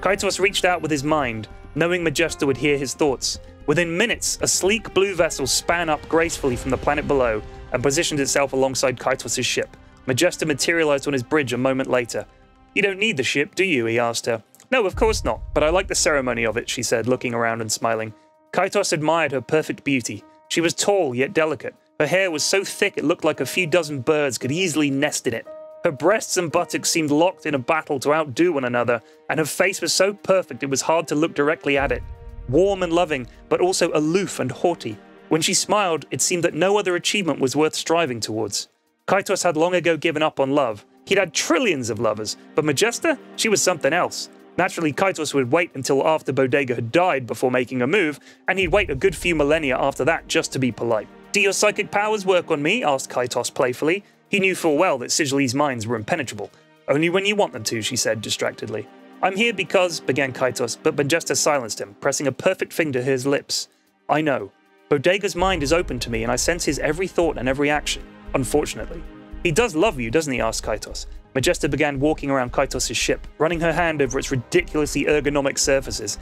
Kaitos reached out with his mind, knowing Majesta would hear his thoughts. Within minutes, a sleek blue vessel span up gracefully from the planet below and positioned itself alongside Kaitos' ship. Majesta materialized on his bridge a moment later. You don't need the ship, do you? he asked her. No, of course not, but I like the ceremony of it, she said, looking around and smiling. Kaitos admired her perfect beauty. She was tall yet delicate. Her hair was so thick it looked like a few dozen birds could easily nest in it. Her breasts and buttocks seemed locked in a battle to outdo one another, and her face was so perfect it was hard to look directly at it. Warm and loving, but also aloof and haughty. When she smiled, it seemed that no other achievement was worth striving towards. Kaitos had long ago given up on love. He'd had trillions of lovers, but Majesta, she was something else. Naturally, Kaitos would wait until after Bodega had died before making a move, and he'd wait a good few millennia after that just to be polite. Do your psychic powers work on me? asked Kaitos playfully. He knew full well that Sigilese minds were impenetrable. Only when you want them to, she said distractedly. I'm here because, began Kaitos, but Majesta silenced him, pressing a perfect finger to his lips. I know. Bodega's mind is open to me, and I sense his every thought and every action, unfortunately. He does love you, doesn't he? asked Kaitos. Majesta began walking around Kaitos' ship, running her hand over its ridiculously ergonomic surfaces.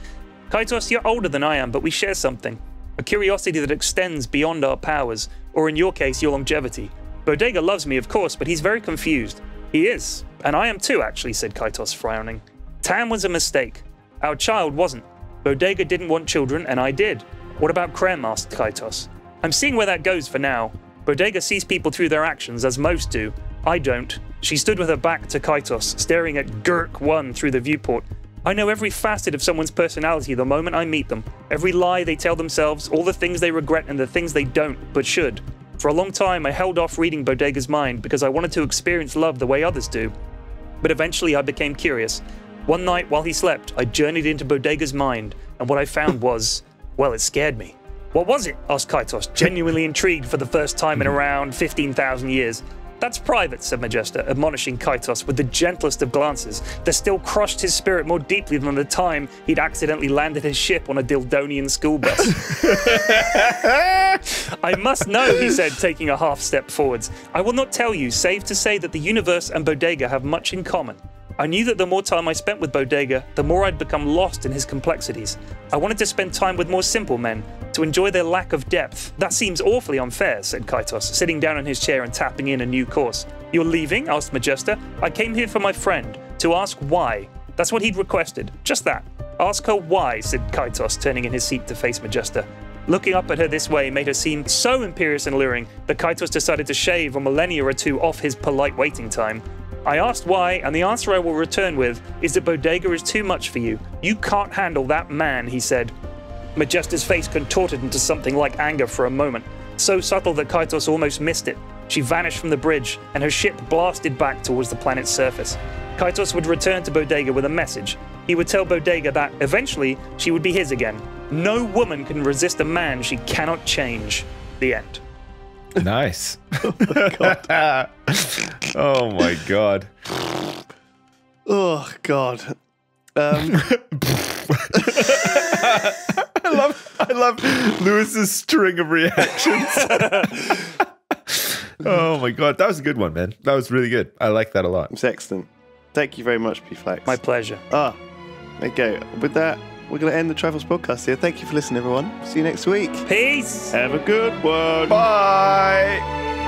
Kaitos, you're older than I am, but we share something. A curiosity that extends beyond our powers, or in your case, your longevity. Bodega loves me, of course, but he's very confused. He is. And I am too, actually, said Kaitos, frowning. Tam was a mistake. Our child wasn't. Bodega didn't want children, and I did. What about Krem? asked Kaitos. I'm seeing where that goes for now. Bodega sees people through their actions, as most do. I don't. She stood with her back to Kaitos, staring at Gurk 1 through the viewport. I know every facet of someone's personality the moment I meet them. Every lie they tell themselves, all the things they regret, and the things they don't, but should. For a long time, I held off reading Bodega's mind because I wanted to experience love the way others do. But eventually, I became curious. One night, while he slept, I journeyed into Bodega's mind, and what I found [LAUGHS] was, well, it scared me. What was it? asked Kaitos, genuinely [LAUGHS] intrigued for the first time in around 15,000 years. That's private, said Majesta, admonishing Kaitos with the gentlest of glances that still crushed his spirit more deeply than the time he'd accidentally landed his ship on a Dildonian school bus. [LAUGHS] I must know, he said, taking a half step forwards. I will not tell you, save to say that the universe and Bodega have much in common. I knew that the more time I spent with Bodega, the more I'd become lost in his complexities. I wanted to spend time with more simple men, to enjoy their lack of depth. That seems awfully unfair, said Kaitos, sitting down in his chair and tapping in a new course. You're leaving? asked Majesta. I came here for my friend, to ask why. That's what he'd requested. Just that. Ask her why, said Kaitos, turning in his seat to face Majesta. Looking up at her this way made her seem so imperious and alluring that Kaitos decided to shave a millennia or two off his polite waiting time. I asked why, and the answer I will return with is that Bodega is too much for you. You can't handle that man, he said. Majesta's face contorted into something like anger for a moment, so subtle that Kaitos almost missed it. She vanished from the bridge, and her ship blasted back towards the planet's surface. Kaitos would return to Bodega with a message. He would tell Bodega that, eventually, she would be his again. No woman can resist a man she cannot change. The end. Nice. [LAUGHS] oh my god. Oh God. Um, [LAUGHS] I love I love Lewis's string of reactions. [LAUGHS] oh my god, that was a good one, man. That was really good. I like that a lot. it's excellent. Thank you very much, P-Flax. My pleasure. ah, there you go. With that, we're going to end the Triforce podcast here. Thank you for listening, everyone. See you next week. Peace! Have a good one. Bye.